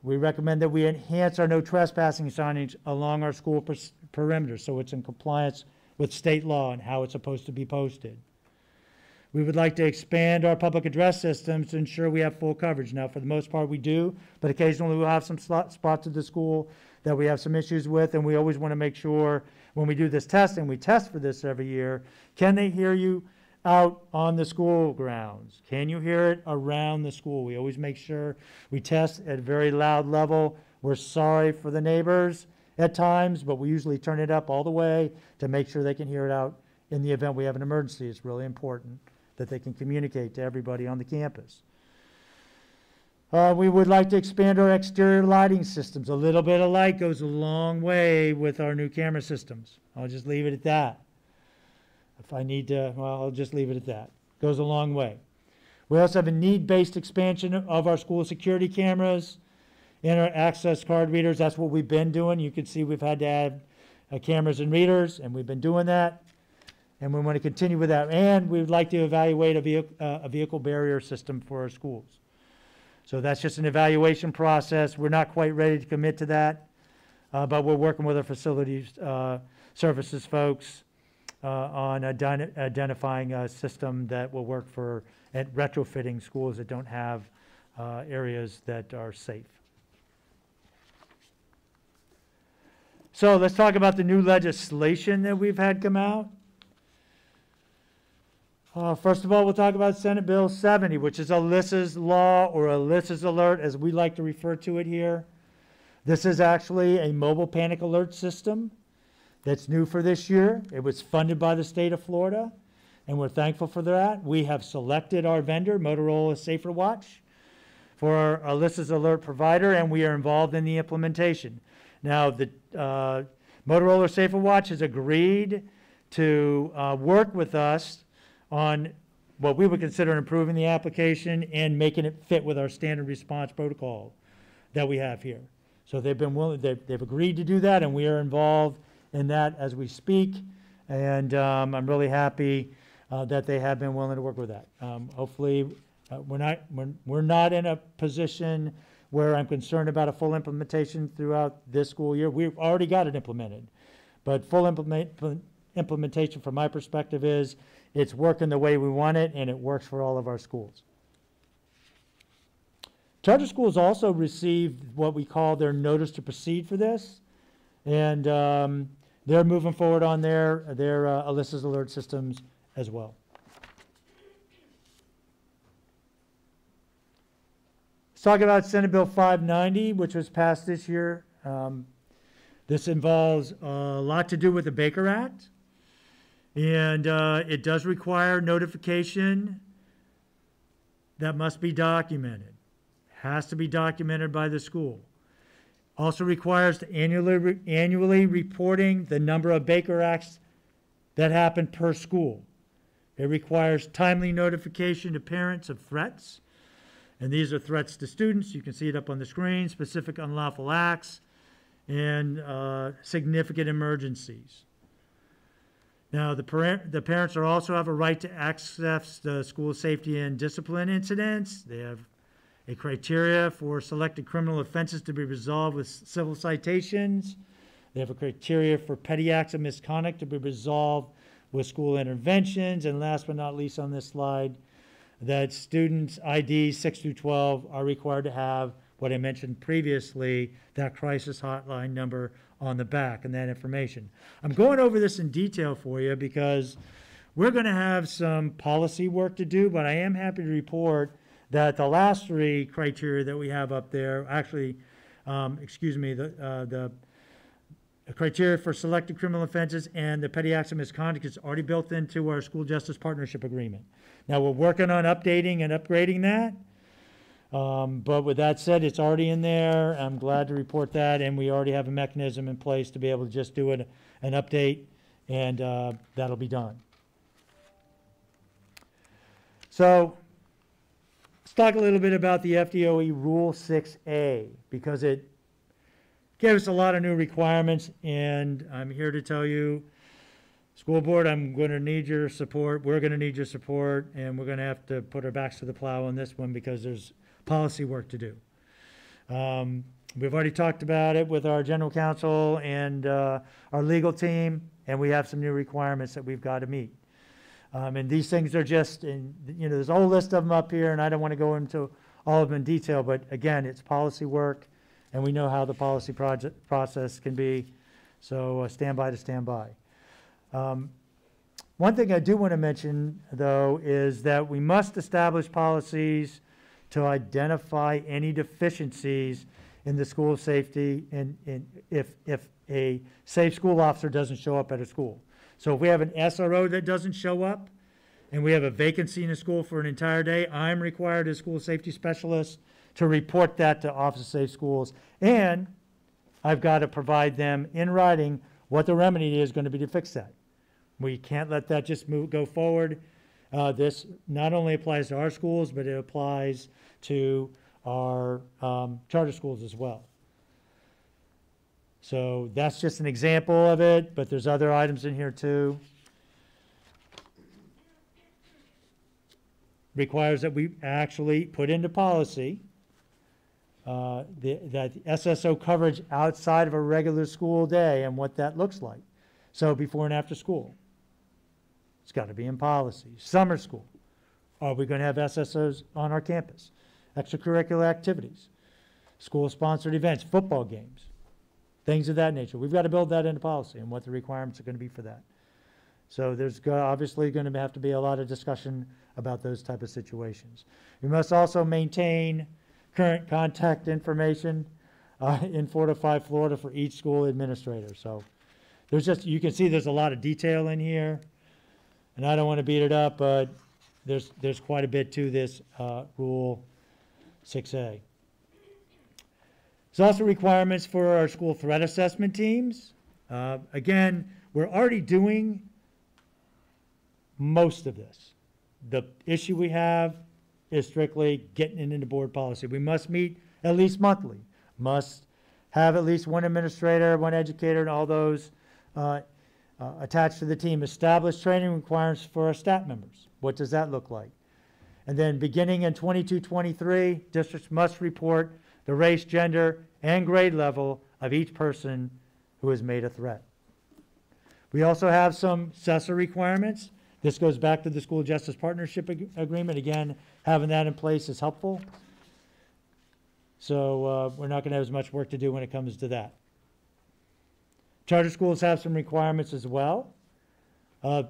We recommend that we enhance our no trespassing signage along our school pers- perimeter so it's in compliance with state law and how it's supposed to be posted. We would like to expand our public address systems to ensure we have full coverage. Now, for the most part, we do, but occasionally we'll have some spots at the school that we have some issues with, and we always want to make sure when we do this testing, we test for this every year. Can they hear you out on the school grounds? Can you hear it around the school? We always make sure we test at very loud level. We're sorry for the neighbors at times, but we usually turn it up all the way to make sure they can hear it out in the event we have an emergency. It's really important that they can communicate to everybody on the campus. Uh, we would like to expand our exterior lighting systems. A little bit of light goes a long way with our new camera systems. I'll just leave it at that. If I need to, well, I'll just leave it at that. Goes a long way. We also have a need-based expansion of our school security cameras and our access card readers. That's what we've been doing. You can see we've had to add uh, cameras and readers, and we've been doing that. And we want to continue with that. And we would like to evaluate a uh, a vehicle barrier system for our schools. So that's just an evaluation process. We're not quite ready to commit to that, uh, but we're working with our facilities, uh, services folks, uh, on identi- identifying a system that will work for, at retrofitting schools that don't have, uh, areas that are safe. So let's talk about the new legislation that we've had come out. Uh, first of all, we'll talk about Senate Bill 70, which is Alyssa's Law or Alyssa's Alert, as we like to refer to it here. This is actually a mobile panic alert system that's new for this year. It was funded by the state of Florida, and we're thankful for that. We have selected our vendor, Motorola Safer Watch, for our Alyssa's Alert provider, and we are involved in the implementation. Now, the uh, Motorola Safer Watch has agreed to uh, work with us on what we would consider improving the application and making it fit with our standard response protocol that we have here. So they've been willing, they've, they've agreed to do that, and we are involved in that as we speak. And um, I'm really happy uh, that they have been willing to work with that. Um, hopefully, uh, we're not we're, we're not in a position where I'm concerned about a full implementation throughout this school year. We've already got it implemented, but full implement, implementation, from my perspective, is it's working the way we want it, and it works for all of our schools. Charter schools also received what we call their notice to proceed for this, and um, they're moving forward on their their uh, Alyssa's alert systems as well. Let's talk about Senate Bill 590, which was passed this year. Um, this involves a lot to do with the Baker Act. And uh, it does require notification that must be documented. Has to be documented by the school. Also requires annually, annually reporting the number of Baker Acts that happen per school. It requires timely notification to parents of threats. And these are threats to students. You can see it up on the screen, specific unlawful acts, and uh, significant emergencies. Now, the the parents are also have a right to access the school safety and discipline incidents. They have a criteria for selected criminal offenses to be resolved with civil citations. They have a criteria for petty acts of misconduct to be resolved with school interventions. And last but not least on this slide, that students IDs 6 through 12 are required to have what I mentioned previously, that crisis hotline number on the back and that information. I'm going over this in detail for you because we're going to have some policy work to do, but I am happy to report that the last three criteria that we have up there, actually, um, excuse me, the, uh, the criteria for selected criminal offenses and the petty acts of misconduct is already built into our school justice partnership agreement. Now, we're working on updating and upgrading that. Um, but with that said, it's already in there. I'm glad to report that, and we already have a mechanism in place to be able to just do an, an update, and uh, that'll be done. So let's talk a little bit about the FDOE Rule 6A because it gave us a lot of new requirements, and I'm here to tell you, school board, I'm going to need your support. We're going to need your support, and we're going to have to put our backs to the plow on this one because there's policy work to do. Um, we've already talked about it with our general counsel and uh, our legal team, and we have some new requirements that we've got to meet. Um, and these things are just, in, you know, there's a whole list of them up here, and I don't want to go into all of them in detail, but again, it's policy work, and we know how the policy project process can be So uh, stand by to stand by. Um, One thing I do want to mention, though, is that we must establish policies to identify any deficiencies in the school safety and, and if, if a safe school officer doesn't show up at a school. So if we have an SRO that doesn't show up, and we have a vacancy in a school for an entire day, I'm required as a school safety specialist to report that to Office of Safe Schools. And I've got to provide them in writing what the remedy is going to be to fix that. We can't let that just move, go forward. Uh, this not only applies to our schools, but it applies to our, um, charter schools as well. So that's just an example of it, but there's other items in here too. Requires that we actually put into policy, uh, the, that SSO coverage outside of a regular school day and what that looks like. So before and after school. It's got to be in policy. Summer school. Are we going to have SSOs on our campus? Extracurricular activities, school-sponsored events, football games, things of that nature. We've got to build that into policy and what the requirements are going to be for that. So there's obviously going to have to be a lot of discussion about those type of situations. We must also maintain current contact information uh, in Fortify, Florida for each school administrator. So there's just, you can see there's a lot of detail in here. And I don't want to beat it up, but there's, there's quite a bit to this uh, Rule 6A. There's also requirements for our school threat assessment teams. Uh, Again, we're already doing most of this. The issue we have is strictly getting it into board policy. We must meet at least monthly, must have at least one administrator, one educator, and all those uh, uh, attached to the team. Establish training requirements for our staff members. What does that look like? And then beginning in 22, 23, districts must report the race, gender, and grade level of each person who has made a threat. We also have some SESIR requirements. This goes back to the School Justice Partnership Ag- Agreement. Again, having that in place is helpful. So uh, we're not going to have as much work to do when it comes to that. Charter schools have some requirements as well. Uh,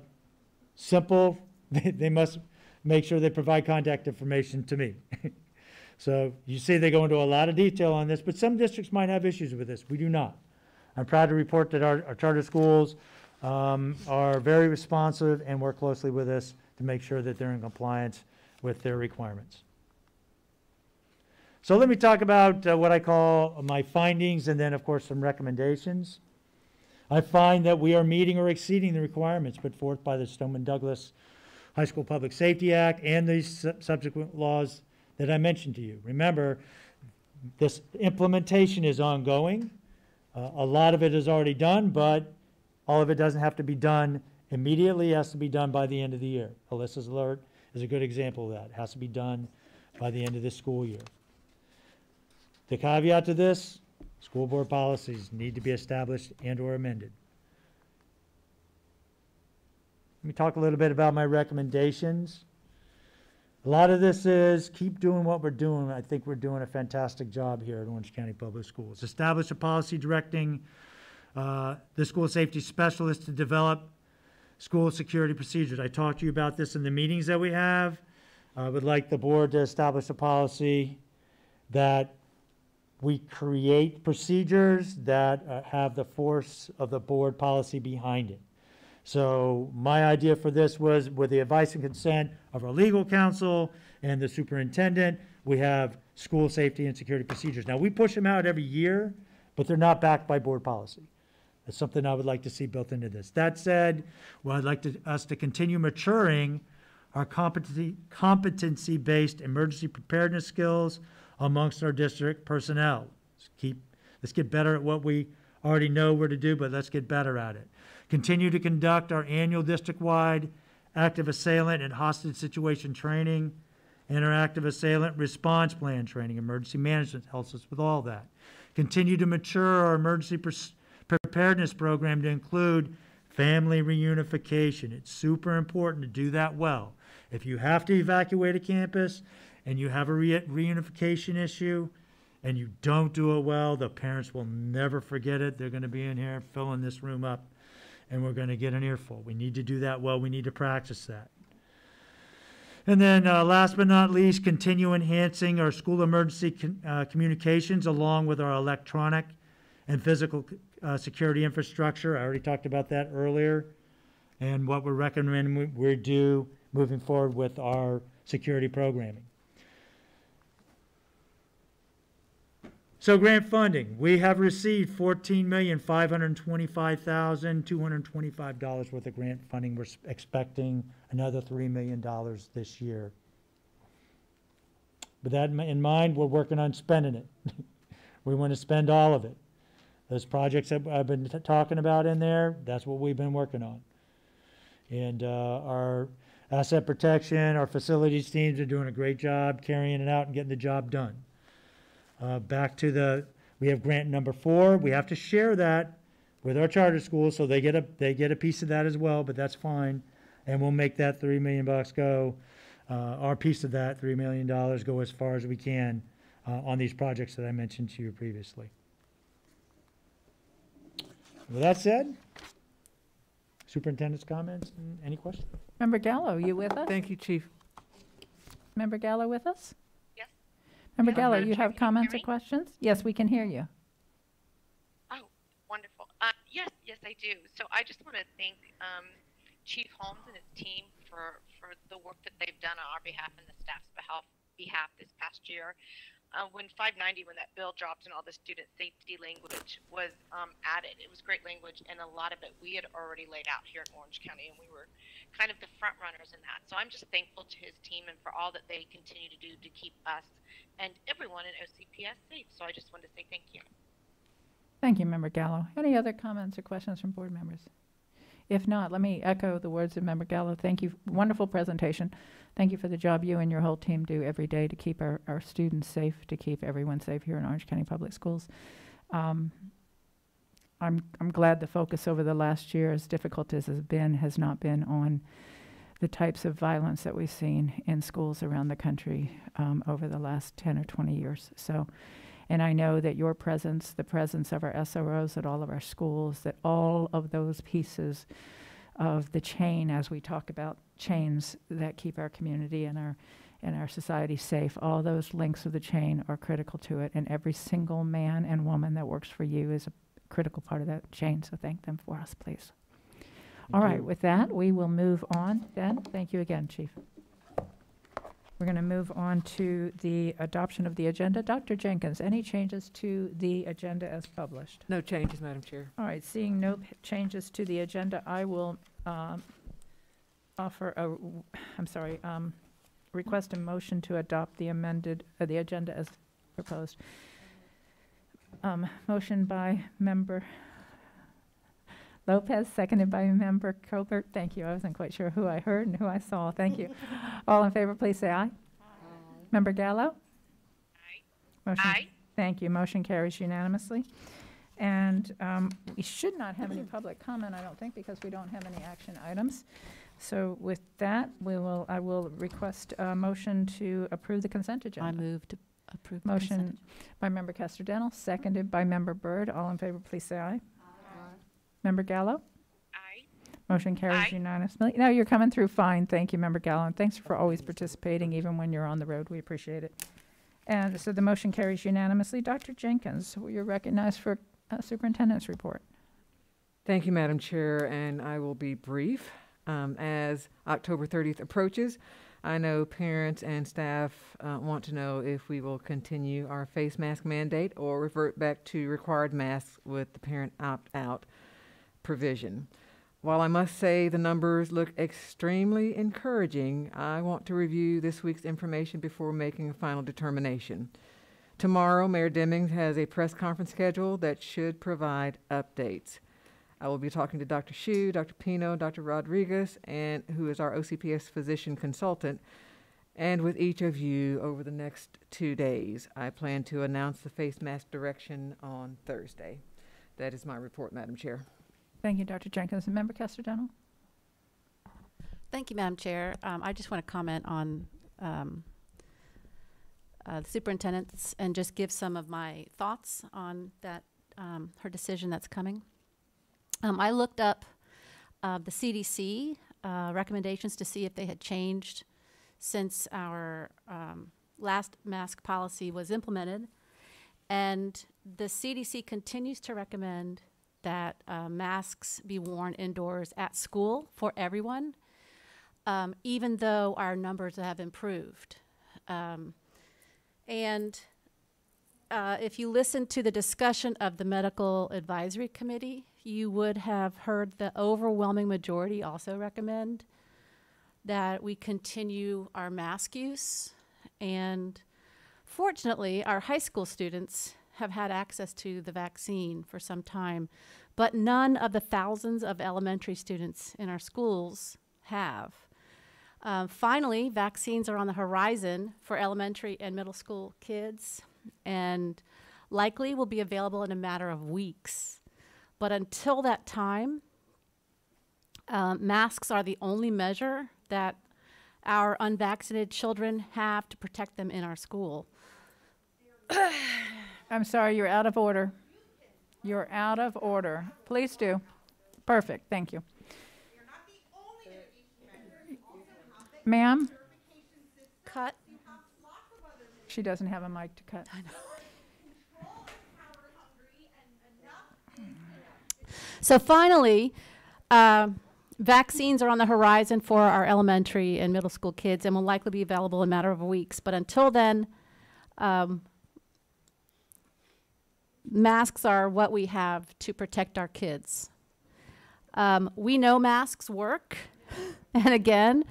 Simple, they, they must make sure they provide contact information to me. So you see they go into a lot of detail on this, but some districts might have issues with this. We do not. I'm proud to report that our, our charter schools um, are very responsive and work closely with us to make sure that they're in compliance with their requirements. So let me talk about uh, what I call my findings and then, of course, some recommendations. I find that we are meeting or exceeding the requirements put forth by the Stoneman Douglas High School Public Safety Act and the su- subsequent laws that I mentioned to you. Remember, this implementation is ongoing. Uh, a lot of it is already done, but all of it doesn't have to be done immediately. It has to be done by the end of the year. Alyssa's alert is a good example of that. It has to be done by the end of this school year. The caveat to this, school board policies need to be established and/or amended. Let me talk a little bit about my recommendations. A lot of this is keep doing what we're doing. I think we're doing a fantastic job here at Orange County Public Schools. Establish a policy directing uh, the school safety specialist to develop school security procedures. I talked to you about this in the meetings that we have. I would like the board to establish a policy that we create procedures that uh, have the force of the board policy behind it. So my idea for this was with the advice and consent of our legal counsel and the superintendent, we have school safety and security procedures. Now, we push them out every year, but they're not backed by board policy. That's something I would like to see built into this. That said, well, I'd like to, us to continue maturing our competency, competency-based emergency preparedness skills amongst our district personnel. Let's keep, let's get better at what we already know where to do, but let's get better at it. Continue to conduct our annual district-wide active assailant and hostage situation training, interactive assailant response plan training. Emergency management helps us with all that. Continue to mature our emergency preparedness program to include family reunification. It's super important to do that well. If you have to evacuate a campus and you have a re- reunification issue, and you don't do it well, the parents will never forget it. They're gonna be in here filling this room up, and we're gonna get an earful. We need to do that well. We need to practice that. And then, uh, last but not least, continue enhancing our school emergency uh, communications along with our electronic and physical uh, security infrastructure. I already talked about that earlier. And what we're recommending we- we do moving forward with our security programming. So grant funding, we have received fourteen million, five hundred and twenty-five thousand, two hundred and twenty-five dollars worth of grant funding. We're expecting another three million dollars this year. With that in in mind, we're working on spending it. We want to spend all of it. Those projects that I've been talking about in there, that's what we've been working on. And, uh, our asset protection, our facilities teams are doing a great job carrying it out and getting the job done. Uh, back to the, we have grant number four, we have to share that with our charter schools, so they get a, they get a piece of that as well, but that's fine. And we'll make that three million bucks go, uh, our piece of that, three million dollars, go as far as we can, uh, on these projects that I mentioned to you previously. With that said, superintendent's comments, any questions? Member Gallo, you with us? Thank you, Chief. Member Gallo with us? Member Gallo, you have can comments or me? questions? Yes, we can hear you. Oh, wonderful. Uh, yes, yes, I do. So I just want to thank um, Chief Holmes and his team for, for the work that they've done on our behalf and the staff's behalf, behalf this past year. Uh, when 590, when that bill dropped and all the student safety language was um, added, it was great language, and a lot of it we had already laid out here in Orange County, and we were kind of the front runners in that. So I'm just thankful to his team and for all that they continue to do to keep us and everyone in OCPS safe. So I just wanted to say thank you. Thank you, Member Gallo. Any other comments or questions from board members? If not, let me echo the words of Member Gallo. Thank you. Wonderful presentation. Thank you for the job you and your whole team do every day to keep our, our students safe, to keep everyone safe here in Orange County Public Schools. Um, I'm, I'm glad the focus over the last year, as difficult as it's been, has not been on the types of violence that we've seen in schools around the country um, over the last 10 or 20 years. So, and I know that your presence, the presence of our SROs at all of our schools, that all of those pieces of the chain, as we talk about chains that keep our community and our and our society safe, all those links of the chain are critical to it. And every single man and woman that works for you is a critical part of that chain. So thank them for us, please. All right, you. with that, we will move on then. Thank you again, Chief. We're going to move on to the adoption of the agenda. Dr. Jenkins, any changes to the agenda as published? No changes, Madam Chair. All right, seeing no p- changes to the agenda, I will um, offer a, I'm sorry, um, request a motion to adopt the amended, uh, the agenda as proposed. Um, Motion by member Lopez, seconded by member Kobert. Thank you. I wasn't quite sure who I heard and who I saw. Thank you. All in favor, please say aye. Member Gallo? Aye. Motion Aye. Thank you. Motion carries unanimously. And um, we should not have any public comment, I don't think, because we don't have any action items. So with that, we will, I will request a motion to approve the consent agenda. I move to approve the Motion by Member Castor Dental, seconded by Member Byrd. All in favor, please say aye. Member Gallo? Aye. Motion carries Aye. unanimously. No, you're coming through fine. Thank you, Member Gallo, and thanks for always participating, even when you're on the road. We appreciate it. And so the motion carries unanimously. Dr. Jenkins, you're recognized for uh, superintendent's report. Thank you, Madam Chair, and I will be brief. Um, as October 30th approaches, I know parents and staff uh, want to know if we will continue our face mask mandate or revert back to required masks with the parent opt-out provision. While I must say the numbers look extremely encouraging, I want to review this week's information before making a final determination. Tomorrow, Mayor Demings has a press conference scheduled that should provide updates. I will be talking to Dr. Shu, Dr. Pino, Dr. Rodriguez, and who is our OCPS physician consultant, and with each of you over the next two days. I plan to announce the face mask direction on Thursday. That is my report, Madam Chair. Thank you, Dr. Jenkins. And Member Castor Dental? Thank you, Madam Chair. Um, I just want to comment on, um, uh, the superintendents and just give some of my thoughts on that, um, her decision that's coming. Um, I looked up uh, the CDC uh, recommendations to see if they had changed since our um, last mask policy was implemented. And the CDC continues to recommend that uh, masks be worn indoors at school for everyone, um, even though our numbers have improved. Um, and uh, if you listen to the discussion of the Medical Advisory Committee, you would have heard the overwhelming majority also recommend that we continue our mask use. And fortunately, our high school students have had access to the vaccine for some time, but none of the thousands of elementary students in our schools have. Um, finally, vaccines are on the horizon for elementary and middle school kids and likely will be available in a matter of weeks. But until that time, um, masks are the only measure that our unvaccinated children have to protect them in our school. I'm sorry, you're out of order. You're out of order. Please do. Perfect, thank you. Ma'am? Cut. She doesn't have a mic to cut. So finally, um, vaccines are on the horizon for our elementary and middle school kids and will likely be available in a matter of weeks. But until then, um, masks are what we have to protect our kids. Um, we know masks work. and again,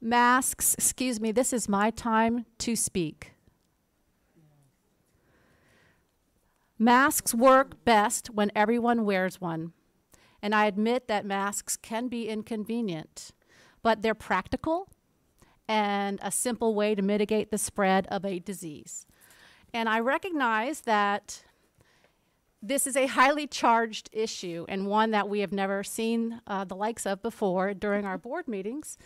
masks, excuse me, this is my time to speak. Masks work best when everyone wears one. And I admit that masks can be inconvenient, but they're practical and a simple way to mitigate the spread of a disease. And I recognize that this is a highly charged issue and one that we have never seen uh, the likes of before during our board meetings.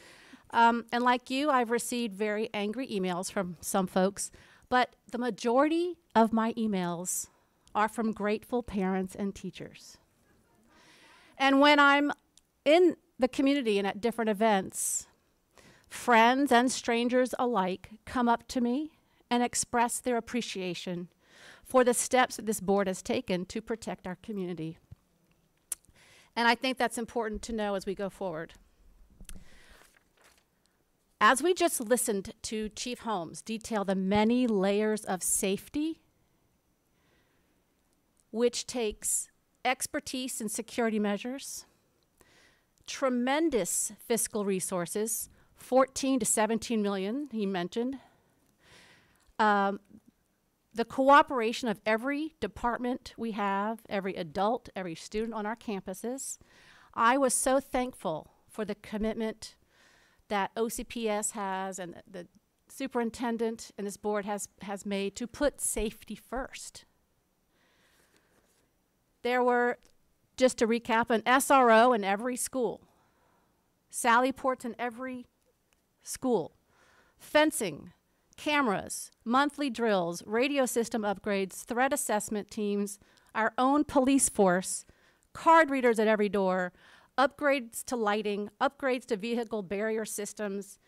Um, and like you, I've received very angry emails from some folks, but the majority of my emails are from grateful parents and teachers. And when I'm in the community and at different events, friends and strangers alike come up to me and express their appreciation for the steps that this board has taken to protect our community. And I think that's important to know as we go forward. As we just listened to Chief Holmes detail the many layers of safety, which takes expertise in security measures, tremendous fiscal resources, 14 to 17 million, he mentioned, um, the cooperation of every department we have, every adult, every student on our campuses. I was so thankful for the commitment that OCPS has and the superintendent and this board has, has made to put safety first. There were, just to recap, an SRO in every school, Sally ports in every school, fencing, cameras, monthly drills, radio system upgrades, threat assessment teams, our own police force, card readers at every door, upgrades to lighting, upgrades to vehicle barrier systems,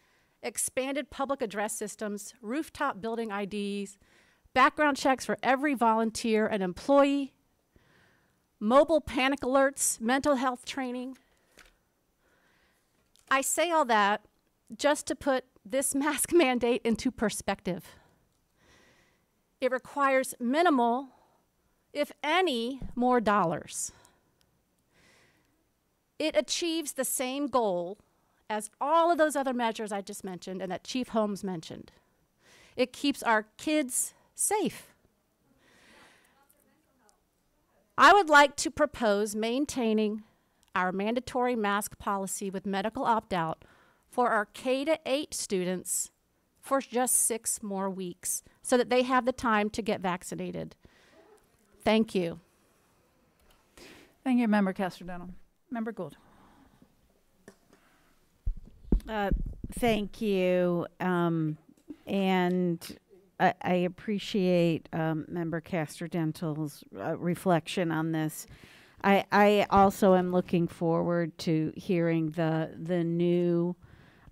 expanded public address systems, rooftop building IDs, background checks for every volunteer and employee, mobile panic alerts, mental health training. I say all that just to put this mask mandate into perspective. It requires minimal, if any, more dollars. It achieves the same goal as all of those other measures I just mentioned and that Chief Holmes mentioned. It keeps our kids safe. I would like to propose maintaining our mandatory mask policy with medical opt out for our K to 8 students for just six more weeks so that they have the time to get vaccinated. Thank you. Thank you, Member Castor Dental. Member Gould. Uh, thank you. Um, and I, I appreciate um, Member Castor Dental's uh, reflection on this. I, I also am looking forward to hearing the the new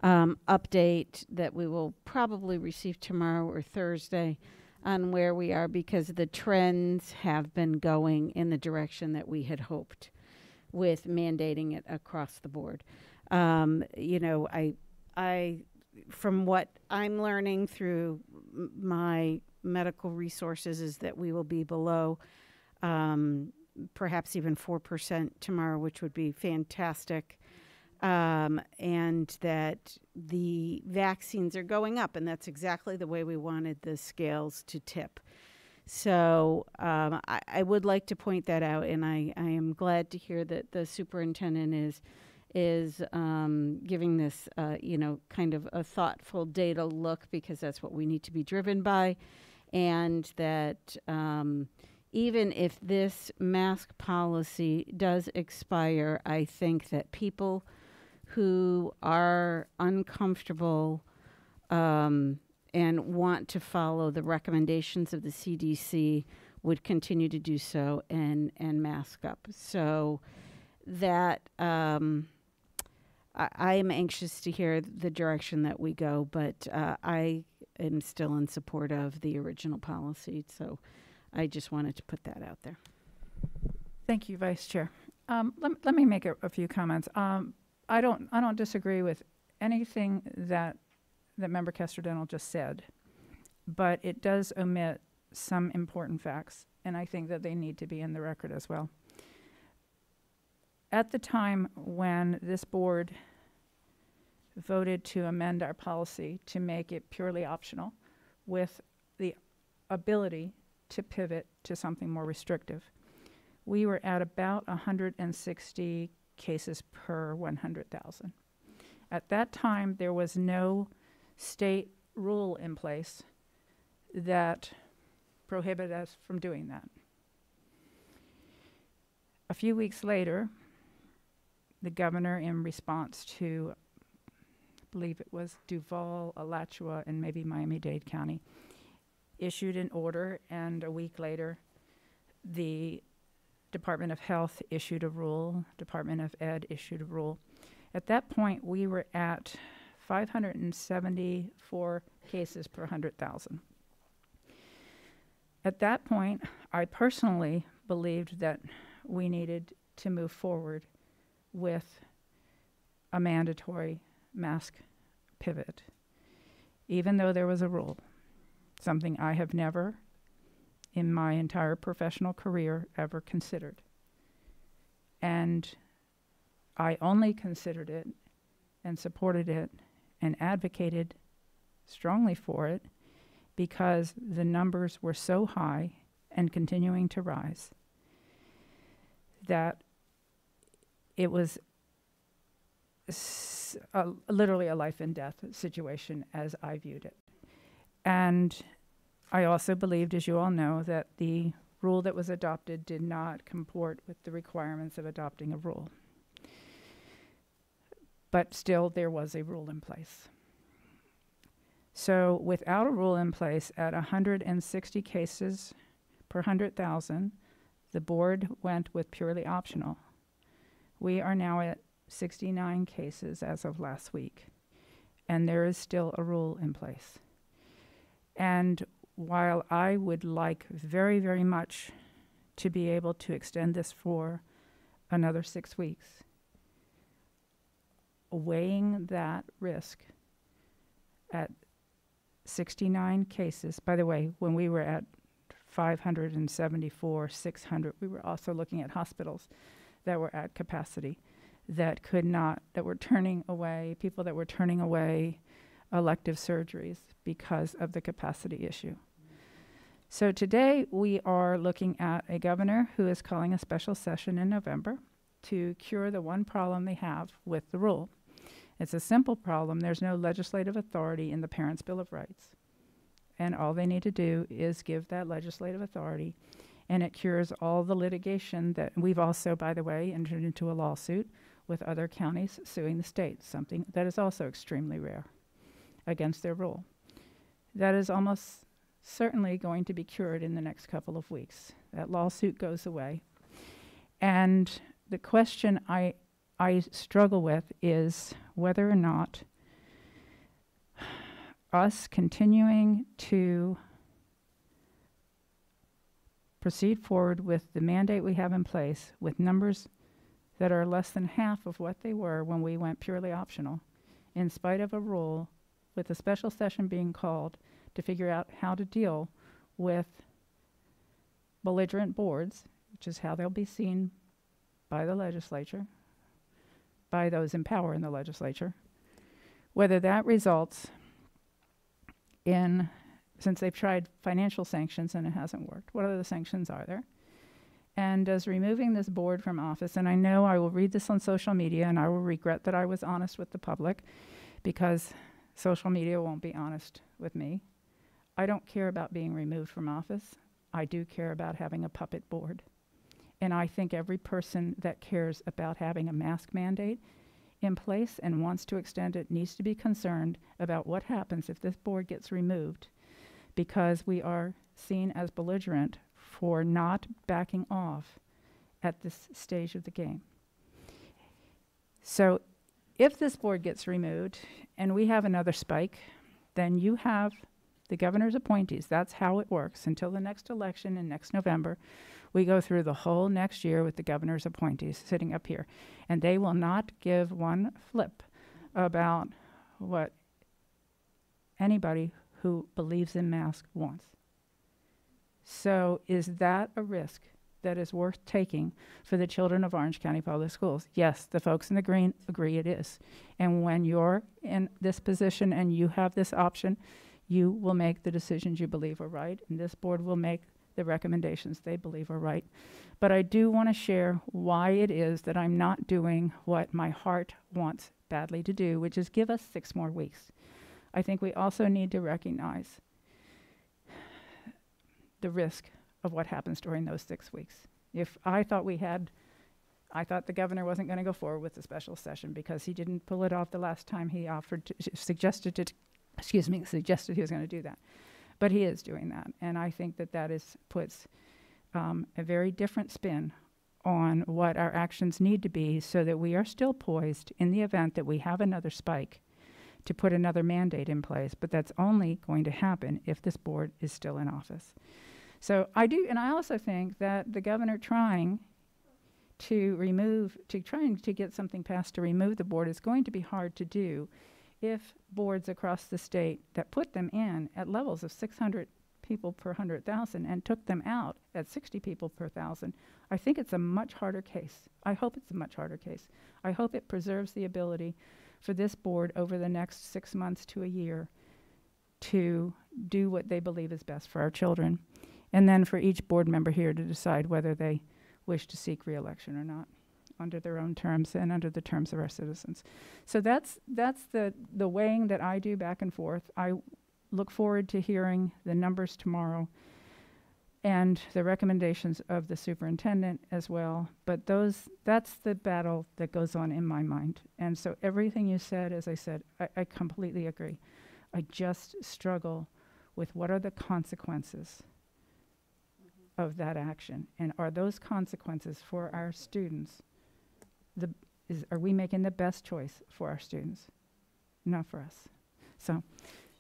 um, update that we will probably receive tomorrow or Thursday on where we are because the trends have been going in the direction that we had hoped with mandating it across the board. Um, you know, I, I, from what I'm learning through my medical resources, is that we will be below, um, perhaps even four percent tomorrow, which would be fantastic. Um, and that the vaccines are going up, and that's exactly the way we wanted the scales to tip. So um, I, I would like to point that out, and I, I am glad to hear that the superintendent is is um, giving this, uh, you know, kind of a thoughtful data look because that's what we need to be driven by, and that um, even if this mask policy does expire, I think that people who are uncomfortable um, and want to follow the recommendations of the CDC would continue to do so and and mask up. So that um, I, am anxious to hear the direction that we go, but uh, I am still in support of the original policy. So I just wanted to put that out there. Thank you, Vice Chair. Um, let, let me make a, a few comments. Um, I don't I don't disagree with anything that that Member Dental just said, but it does omit some important facts, and I think that they need to be in the record as well. At the time when this board voted to amend our policy to make it purely optional with the ability to pivot to something more restrictive, we were at about 160 cases per 100,000. At that time, there was no state rule in place that prohibited us from doing that. A few weeks later, the governor, in response to, I believe it was Duval, Alachua, and maybe Miami Dade County, issued an order, and a week later, the Department of Health issued a rule, Department of Ed issued a rule. At that point, we were at 574 cases per 100,000. At that point, I personally believed that we needed to move forward with a mandatory mask pivot, even though there was a rule, something I have never in my entire professional career ever considered. And I only considered it and supported it and advocated strongly for it because the numbers were so high and continuing to rise that it was literally a life and death situation as I viewed it. And I also believed, as you all know, that the rule that was adopted did not comport with the requirements of adopting a rule. But still, there was a rule in place. So, without a rule in place, at 160 cases per 100,000, the board went with purely optional. We are now at 69 cases as of last week, and there is still a rule in place. And while I would like very, very much to be able to extend this for another six weeks, weighing that risk at 69 cases, by the way, when we were at 574, 600, we were also looking at hospitals that were at capacity that could not, that were turning away, people that were turning away elective surgeries because of the capacity issue. So today we are looking at a governor who is calling a special session in November to cure the one problem they have with the rule. It's a simple problem. There's no legislative authority in the Parents' Bill of Rights. And all they need to do is give that legislative authority, and it cures all the litigation that we've also, by the way, entered into a lawsuit with other counties suing the state, something that is also extremely rare against their rule. That is almost certainly going to be cured in the next couple of weeks. That lawsuit goes away. And the question I, I struggle with is whether or not us continuing to proceed forward with the mandate we have in place with numbers that are less than half of what they were when we went purely optional, in spite of a rule with a special session being called to figure out how to deal with belligerent boards, which is how they'll be seen by the legislature, by those in power in the legislature, whether that results in, since they've tried financial sanctions and it hasn't worked, what other sanctions are there? And does removing this board from office, and I know I will read this on social media and I will regret that I was honest with the public because social media won't be honest with me. I don't care about being removed from office. I do care about having a puppet board. And I think every person that cares about having a mask mandate in place and wants to extend it needs to be concerned about what happens if this board gets removed because we are seen as belligerent for not backing off at this stage of the game. So if this board gets removed and we have another spike, then you have the governor's appointees. That's how it works until the next election in next November. We go through the whole next year with the governor's appointees sitting up here, and they will not give one flip about what anybody who believes in masks wants. So, is that a risk that is worth taking for the children of Orange County Public Schools? Yes, the folks in the green agree it is. And when you're in this position and you have this option, you will make the decisions you believe are right, and this board will make the recommendations they believe are right. But I do want to share why it is that I'm not doing what my heart wants badly to do, which is give us six more weeks. I think we also need to recognize the risk of what happens during those six weeks. If I thought we had, I thought the governor wasn't going to go forward with the special session because he didn't pull it off the last time he offered, to, suggested to, excuse me, suggested he was going to do that. But he is doing that, and I think that that is puts um, a very different spin on what our actions need to be so that we are still poised in the event that we have another spike to put another mandate in place. But that's only going to happen if this board is still in office. So I do, and I also think that the governor trying to remove, to trying to get something passed to remove the board is going to be hard to do if boards across the state that put them in at levels of 600 people per 100,000 and took them out at 60 people per thousand, I think it's a much harder case. I hope it's a much harder case. I hope it preserves the ability for this board over the next six months to a year to do what they believe is best for our children. And then for each board member here to decide whether they wish to seek reelection or not under their own terms and under the terms of our citizens. So that's that's the the weighing that I do back and forth. I look forward to hearing the numbers tomorrow and the recommendations of the superintendent as well. But those that's the battle that goes on in my mind. And so everything you said, as I said, I, I completely agree. I just struggle with what are the consequences of that action, and are those consequences for our students the is are we making the best choice for our students? Not for us. So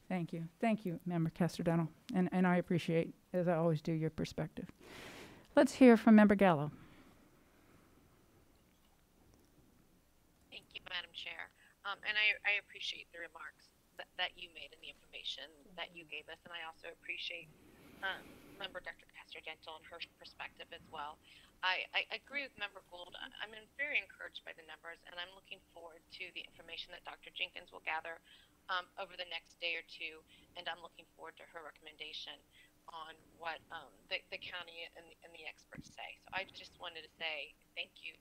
thank you. Thank you, Member Castor Dental. And and I appreciate, as I always do, your perspective. Let's hear from Member Gallo. Thank you, Madam Chair. Um, and I, I appreciate the remarks that, that you made and the information that you gave us. And I also appreciate um, Member Dr. Castor Dental and her perspective as well. I, I agree with Member Gould. I'm very encouraged by the numbers, and I'm looking forward to the information that Dr. Jenkins will gather um, over the next day or two, and I'm looking forward to her recommendation on what um, the, the county and, and the experts say. So I just wanted to say thank you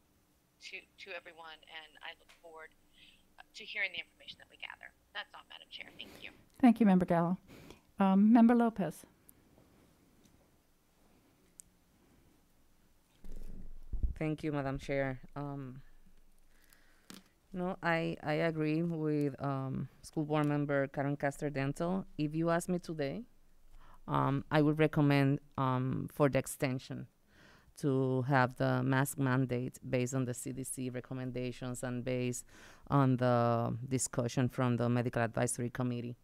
to, to everyone, and I look forward uh, to hearing the information that we gather. That's all, Madam Chair. Thank you. Thank you, Member Gallo. Um, Member Lopez. Thank you, Madam Chair. Um, no, I, I agree with um, School Board Member Karen Castor Dental. If you ask me today, um, I would recommend um, for the extension to have the mask mandate based on the CDC recommendations and based on the discussion from the medical advisory committee.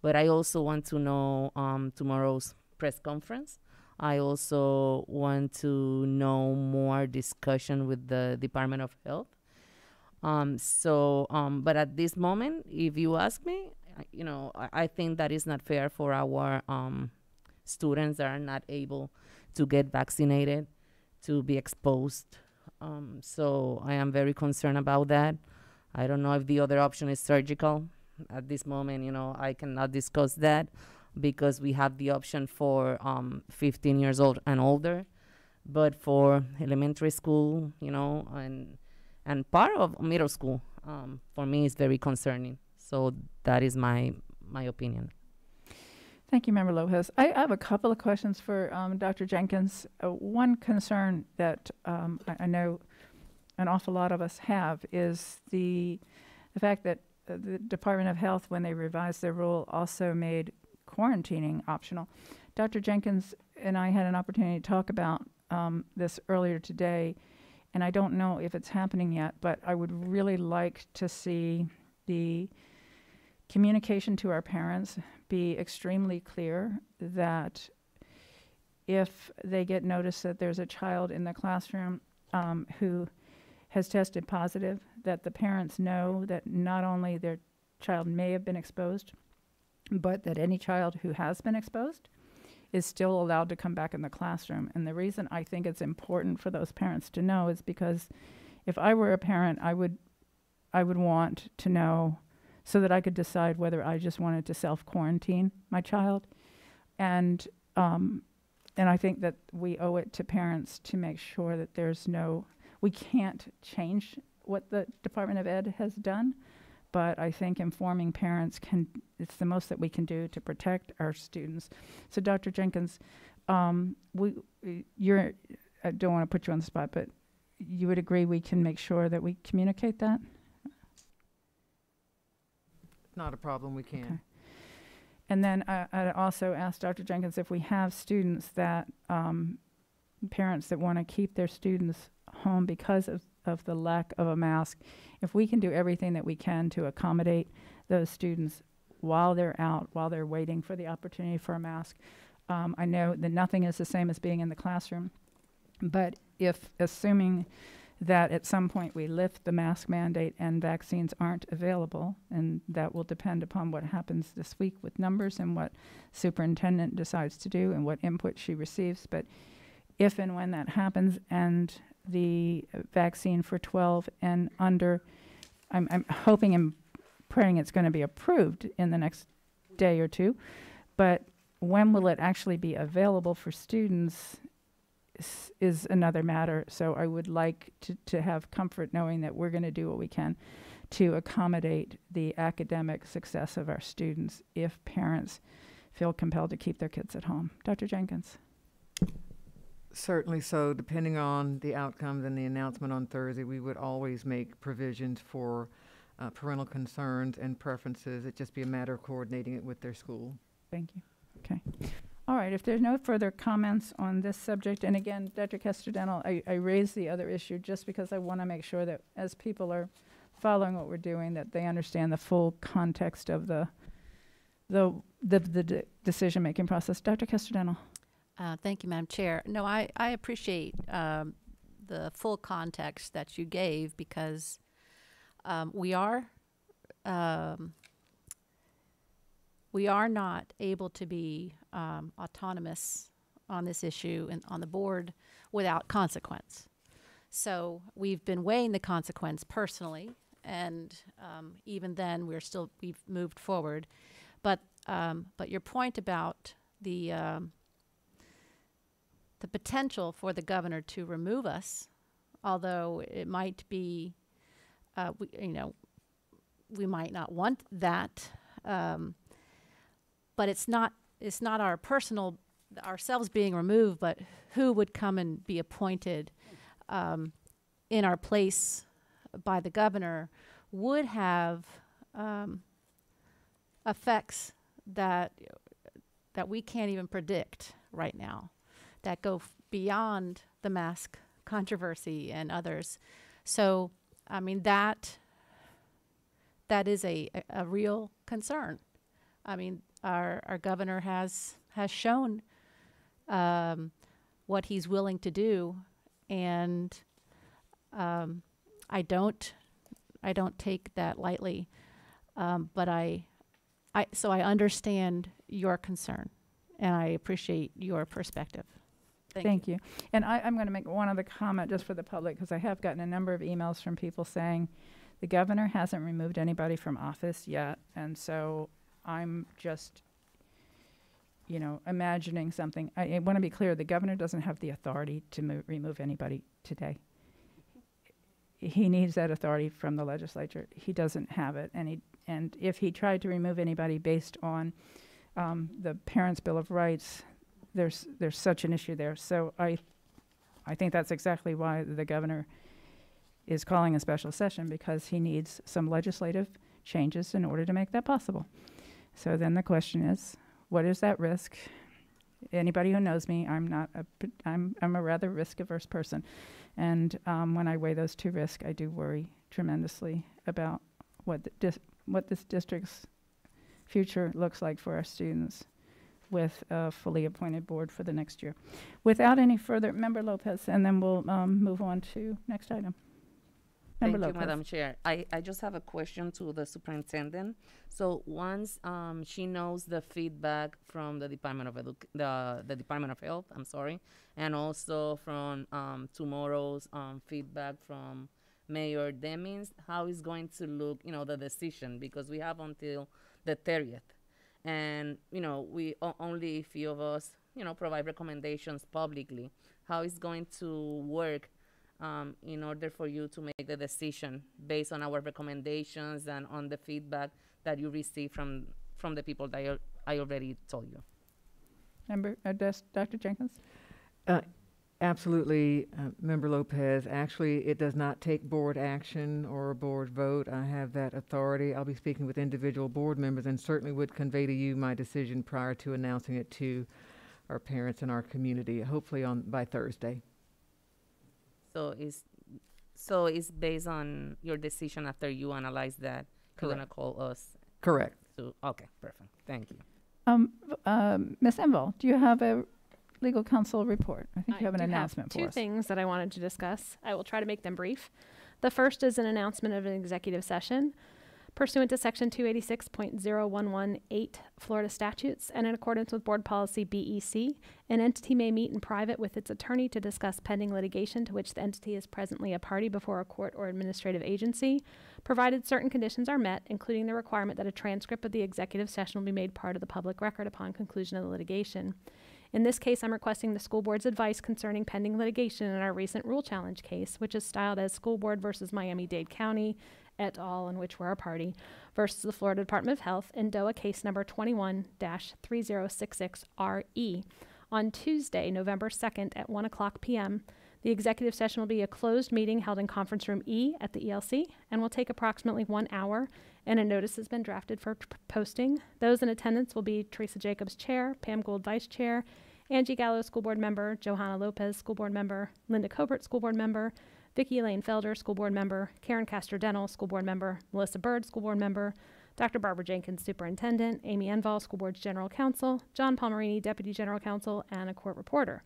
But I also want to know um, tomorrow's press conference. I also want to know more discussion with the Department of Health. Um, so, um, but at this moment, if you ask me, I- you know, I, I think that is not fair for our um, students that are not able to get vaccinated to be exposed. Um, so I am very concerned about that. I don't know if the other option is surgical. At this moment, you know, I cannot discuss that because we have the option for um, 15 years old and older. But for elementary school, you know, and and part of middle school, um, for me, is very concerning. So that is my my opinion. Thank you, Member Lopez. I, I have a couple of questions for um, Dr. Jenkins. Uh, one concern that um, I, I know an awful lot of us have is the the fact that uh, the Department of Health, when they revised their rule, also made quarantining optional. Dr. Jenkins and I had an opportunity to talk about um, this earlier today, and I don't know if it's happening yet, but I would really like to see the communication to our parents be extremely clear that if they get notice that there's a child in the classroom um, who has tested positive, that the parents know that not only their child may have been exposed, but that any child who has been exposed is still allowed to come back in the classroom. And the reason I think it's important for those parents to know is because if I were a parent, I would I would want to know so that I could decide whether I just wanted to self quarantine my child. And um, and I think that we owe it to parents to make sure that there's no we can't change what the Department of Ed has done, but I think informing parents can it's the most that we can do to protect our students. So Dr. Jenkins, um, we you're I don't want to put you on the spot, but you would agree we can make sure that we communicate that? Not a problem, we can. Okay. And then I, I also asked Dr. Jenkins if we have students that, um, parents that want to keep their students home because of, of the lack of a mask, if we can do everything that we can to accommodate those students while they're out, while they're waiting for the opportunity for a mask. Um, I know that nothing is the same as being in the classroom, but if, assuming that at some point we lift the mask mandate and vaccines aren't available, and that will depend upon what happens this week with numbers and what superintendent decides to do and what input she receives. But if and when that happens and the vaccine for 12 and under, I'm, I'm hoping and praying it's going to be approved in the next day or two. But when will it actually be available for students is, is another matter. So I would like to, to have comfort knowing that we're going to do what we can to accommodate the academic success of our students if parents feel compelled to keep their kids at home. Dr. Jenkins. Certainly so, depending on the outcomes and the announcement on Thursday, we would always make provisions for uh, parental concerns and preferences. It'd just be a matter of coordinating it with their school. Thank you. Okay. All right, if there's no further comments on this subject, and again, Dr. Castor Dental, I, I raised the other issue just because I want to make sure that as people are following what we're doing, that they understand the full context of the the the, the de- decision-making process. Dr. Castor Dental. Uh, Thank you, Madam Chair. No, I, I appreciate um, the full context that you gave because um, we are um, we are not able to be um, autonomous on this issue and on the board without consequence. So we've been weighing the consequence personally, and um, even then, we're still we've moved forward. But um, but your point about the the potential for the governor to remove us, although it might be, uh, we, you know, we might not want that, um, but it's not it's not our personal ourselves being removed, but who would come and be appointed um, in our place by the governor would have um, effects that that we can't even predict right now, that go beyond the mask controversy and others. So, I mean, that that is a, a, a real concern. I mean, our, our governor has has shown um, what he's willing to do, and um, I don't I don't take that lightly. Um, but I, I so I understand your concern, and I appreciate your perspective. Thank, Thank you. And I, I'm going to make one other comment just for the public, because I have gotten a number of emails from people saying the governor hasn't removed anybody from office yet. And so I'm just, you know, imagining something. I, I want to be clear, the governor doesn't have the authority to mo- remove anybody today. He needs that authority from the legislature. He doesn't have it. And he, and if he tried to remove anybody based on um, the Parents' Bill of Rights, there's there's such an issue there. So I I think that's exactly why the governor is calling a special session because he needs some legislative changes in order to make that possible. So then the question is, what is that risk? Anybody who knows me, I'm not a I'm I'm a rather risk averse person, and um, when I weigh those two risks, I do worry tremendously about what what this district's future looks like for our students with a fully appointed board for the next year. Without any further, Member Lopez, and then we'll um, move on to next item. Member Thank you, Madam Chair. I, I just have a question to the superintendent. So once um, she knows the feedback from the Department of Edu- the, the Department of Health, I'm sorry, and also from um, tomorrow's um, feedback from Mayor Demings, how is going to look, you know, the decision because we have until the 30th, and you know we o- only a few of us, you know, provide recommendations publicly. How is going to work um, in order for you to make the decision based on our recommendations and on the feedback that you receive from from the people that I, I already told you. Member, uh, Dr. Jenkins? Absolutely, uh, Member Lopez. Actually, it does not take board action or a board vote. I have that authority. I'll be speaking with individual board members and certainly would convey to you my decision prior to announcing it to our parents and our community, hopefully on, by Thursday. So it's so it's based on your decision after you analyze that. You're gonna call us. Correct. To, okay, perfect. Thank you. Um, v- um, Ms. Envall, do you have a legal counsel report? I think you have an announcement two for us. things that I wanted to discuss. I will try to make them brief. The first is an announcement of an executive session pursuant to Section 286.0118 Florida statutes and in accordance with Board Policy BEC. An entity may meet in private with its attorney to discuss pending litigation to which the entity is presently a party before a court or administrative agency, provided certain conditions are met, including the requirement that a transcript of the executive session will be made part of the public record upon conclusion of the litigation. In this case, I'm requesting the school board's advice concerning pending litigation in our recent rule challenge case, which is styled as School Board versus Miami-Dade County et al., in which we're a party, versus the Florida Department of Health in DOA case number 21-3066RE. E. On Tuesday, November 2nd at 1 o'clock p.m., the executive session will be a closed meeting held in conference room E at the ELC and will take approximately one hour, and a notice has been drafted for posting. Those in attendance will be Teresa Jacobs, Chair, Pam Gould, Vice Chair, Angie Gallo, School Board Member, Johanna Lopez, School Board Member, Linda Kobert, School Board Member, Vicki Elaine Felder, School Board Member, Karen Castor Dental, School Board Member, Melissa Byrd, School Board Member, Dr. Barbara Jenkins, Superintendent, Amy Envall, School Board's General Counsel, John Palmerini, Deputy General Counsel, and a court reporter.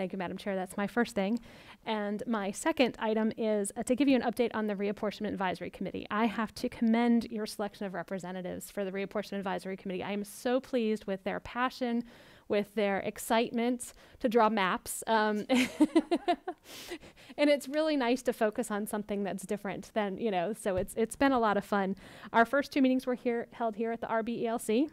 Thank you, Madam Chair. That's my first thing. And my second item is uh, to give you an update on the Reapportionment Advisory Committee. I have to commend your selection of representatives for the Reapportionment Advisory Committee. I am so pleased with their passion, with their excitement to draw maps. Um, and it's really nice to focus on something that's different than, you know, so it's, it's been a lot of fun. Our first two meetings were here, held here at the RBELC.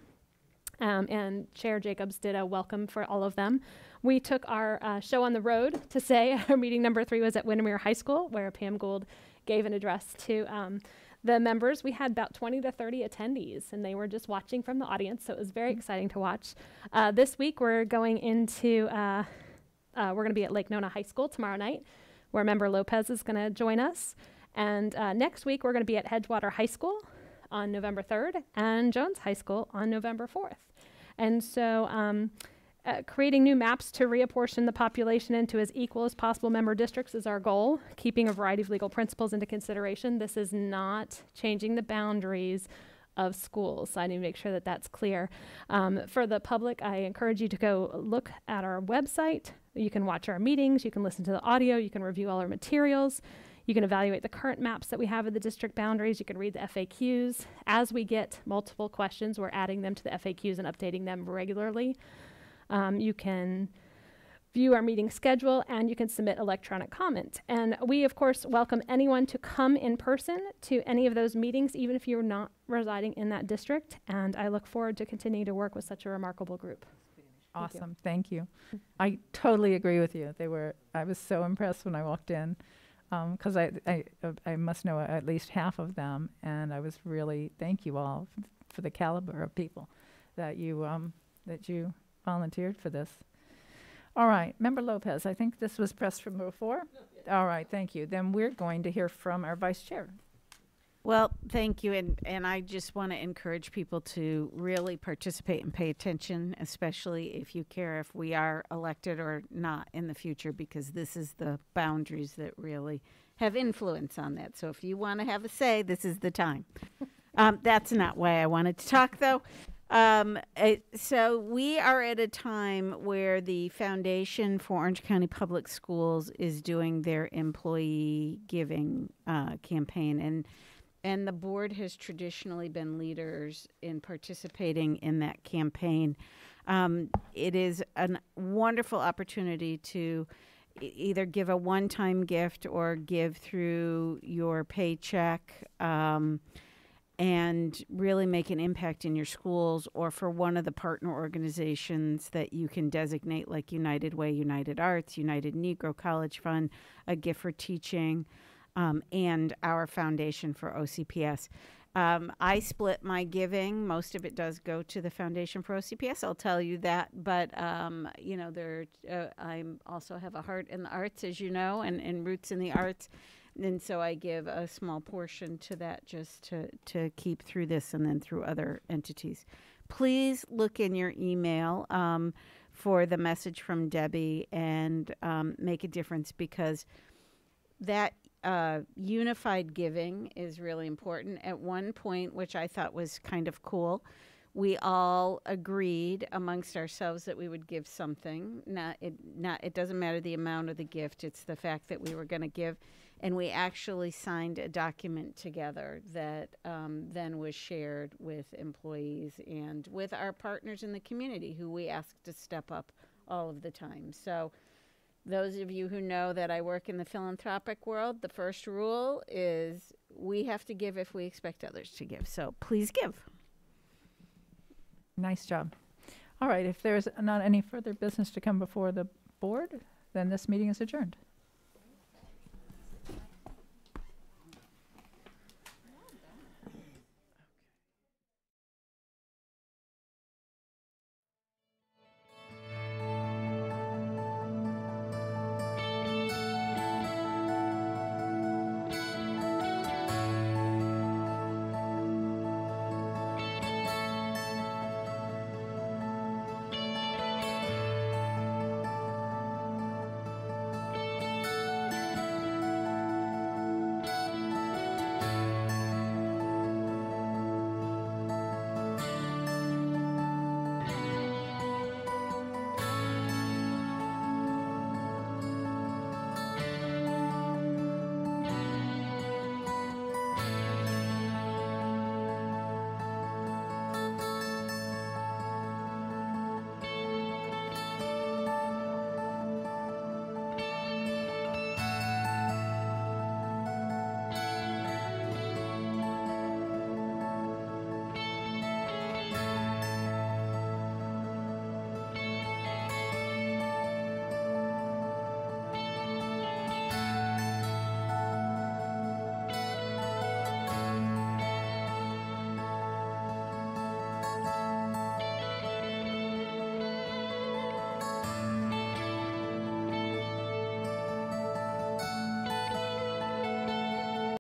Um, and Chair Jacobs did a welcome for all of them. We took our uh, show on the road to say our meeting number three was at Windermere High School, where Pam Gould gave an address to um, the members. We had about 20 to 30 attendees, and they were just watching from the audience, so it was very exciting to watch. Uh, this week, we're going into, uh, uh, we're going to be at Lake Nona High School tomorrow night, where Member Lopez is going to join us. And uh, next week, we're going to be at Edgewater High School on November 3rd and Jones High School on November 4th. And so, um, uh, creating new maps to reapportion the population into as equal as possible member districts is our goal, keeping a variety of legal principles into consideration. This is not changing the boundaries of schools. So I need to make sure that that's clear. Um, for the public, I encourage you to go look at our website. You can watch our meetings, you can listen to the audio, you can review all our materials. You can evaluate the current maps that we have of the district boundaries. You can read the FAQs. As we get multiple questions, we're adding them to the FAQs and updating them regularly. Um, you can view our meeting schedule and you can submit electronic comment. And we, of course, welcome anyone to come in person to any of those meetings, even if you're not residing in that district. And I look forward to continuing to work with such a remarkable group. Thank you. Awesome, thank you. I totally agree with you. They were, I was so impressed when I walked in, because I, I, uh, I must know at least half of them, and I was really, thank you all for the caliber of people that you, um, that you volunteered for this. All right, Member Lopez, I think this was pressed from before? All right, thank you. Then we're going to hear from our vice chair. Well, thank you, and, and I just want to encourage people to really participate and pay attention, especially if you care if we are elected or not in the future, because this is the boundaries that really have influence on that. So if you want to have a say, this is the time. um, that's not why I wanted to talk, though. Um, uh, so we are at a time where the Foundation for Orange County Public Schools is doing their employee giving uh, campaign, and and the board has traditionally been leaders in participating in that campaign. Um, it is a wonderful opportunity to either give a one-time gift or give through your paycheck. Um, and really make an impact in your schools or for one of the partner organizations that you can designate like United Way, United Arts, United Negro College Fund, a gift for teaching, um, and our foundation for OCPS. Um, I split my giving. Most of it does go to the Foundation for OCPS. I'll tell you that. But um, you know, there uh, I also have a heart in the arts, as you know, and, and roots in the arts and so I give a small portion to that just to, to keep through this and then through other entities. Please look in your email um, for the message from Debbie and um, make a difference because that uh, unified giving is really important. At one point, which I thought was kind of cool, we all agreed amongst ourselves that we would give something. Not it not it doesn't matter the amount of the gift, it's the fact that we were going to give and we actually signed a document together that um, then was shared with employees and with our partners in the community who we asked to step up all of the time. So, those of you who know that I work in the philanthropic world, the first rule is we have to give if we expect others to give. So, please give. Nice job. All right, if there's not any further business to come before the board, then this meeting is adjourned.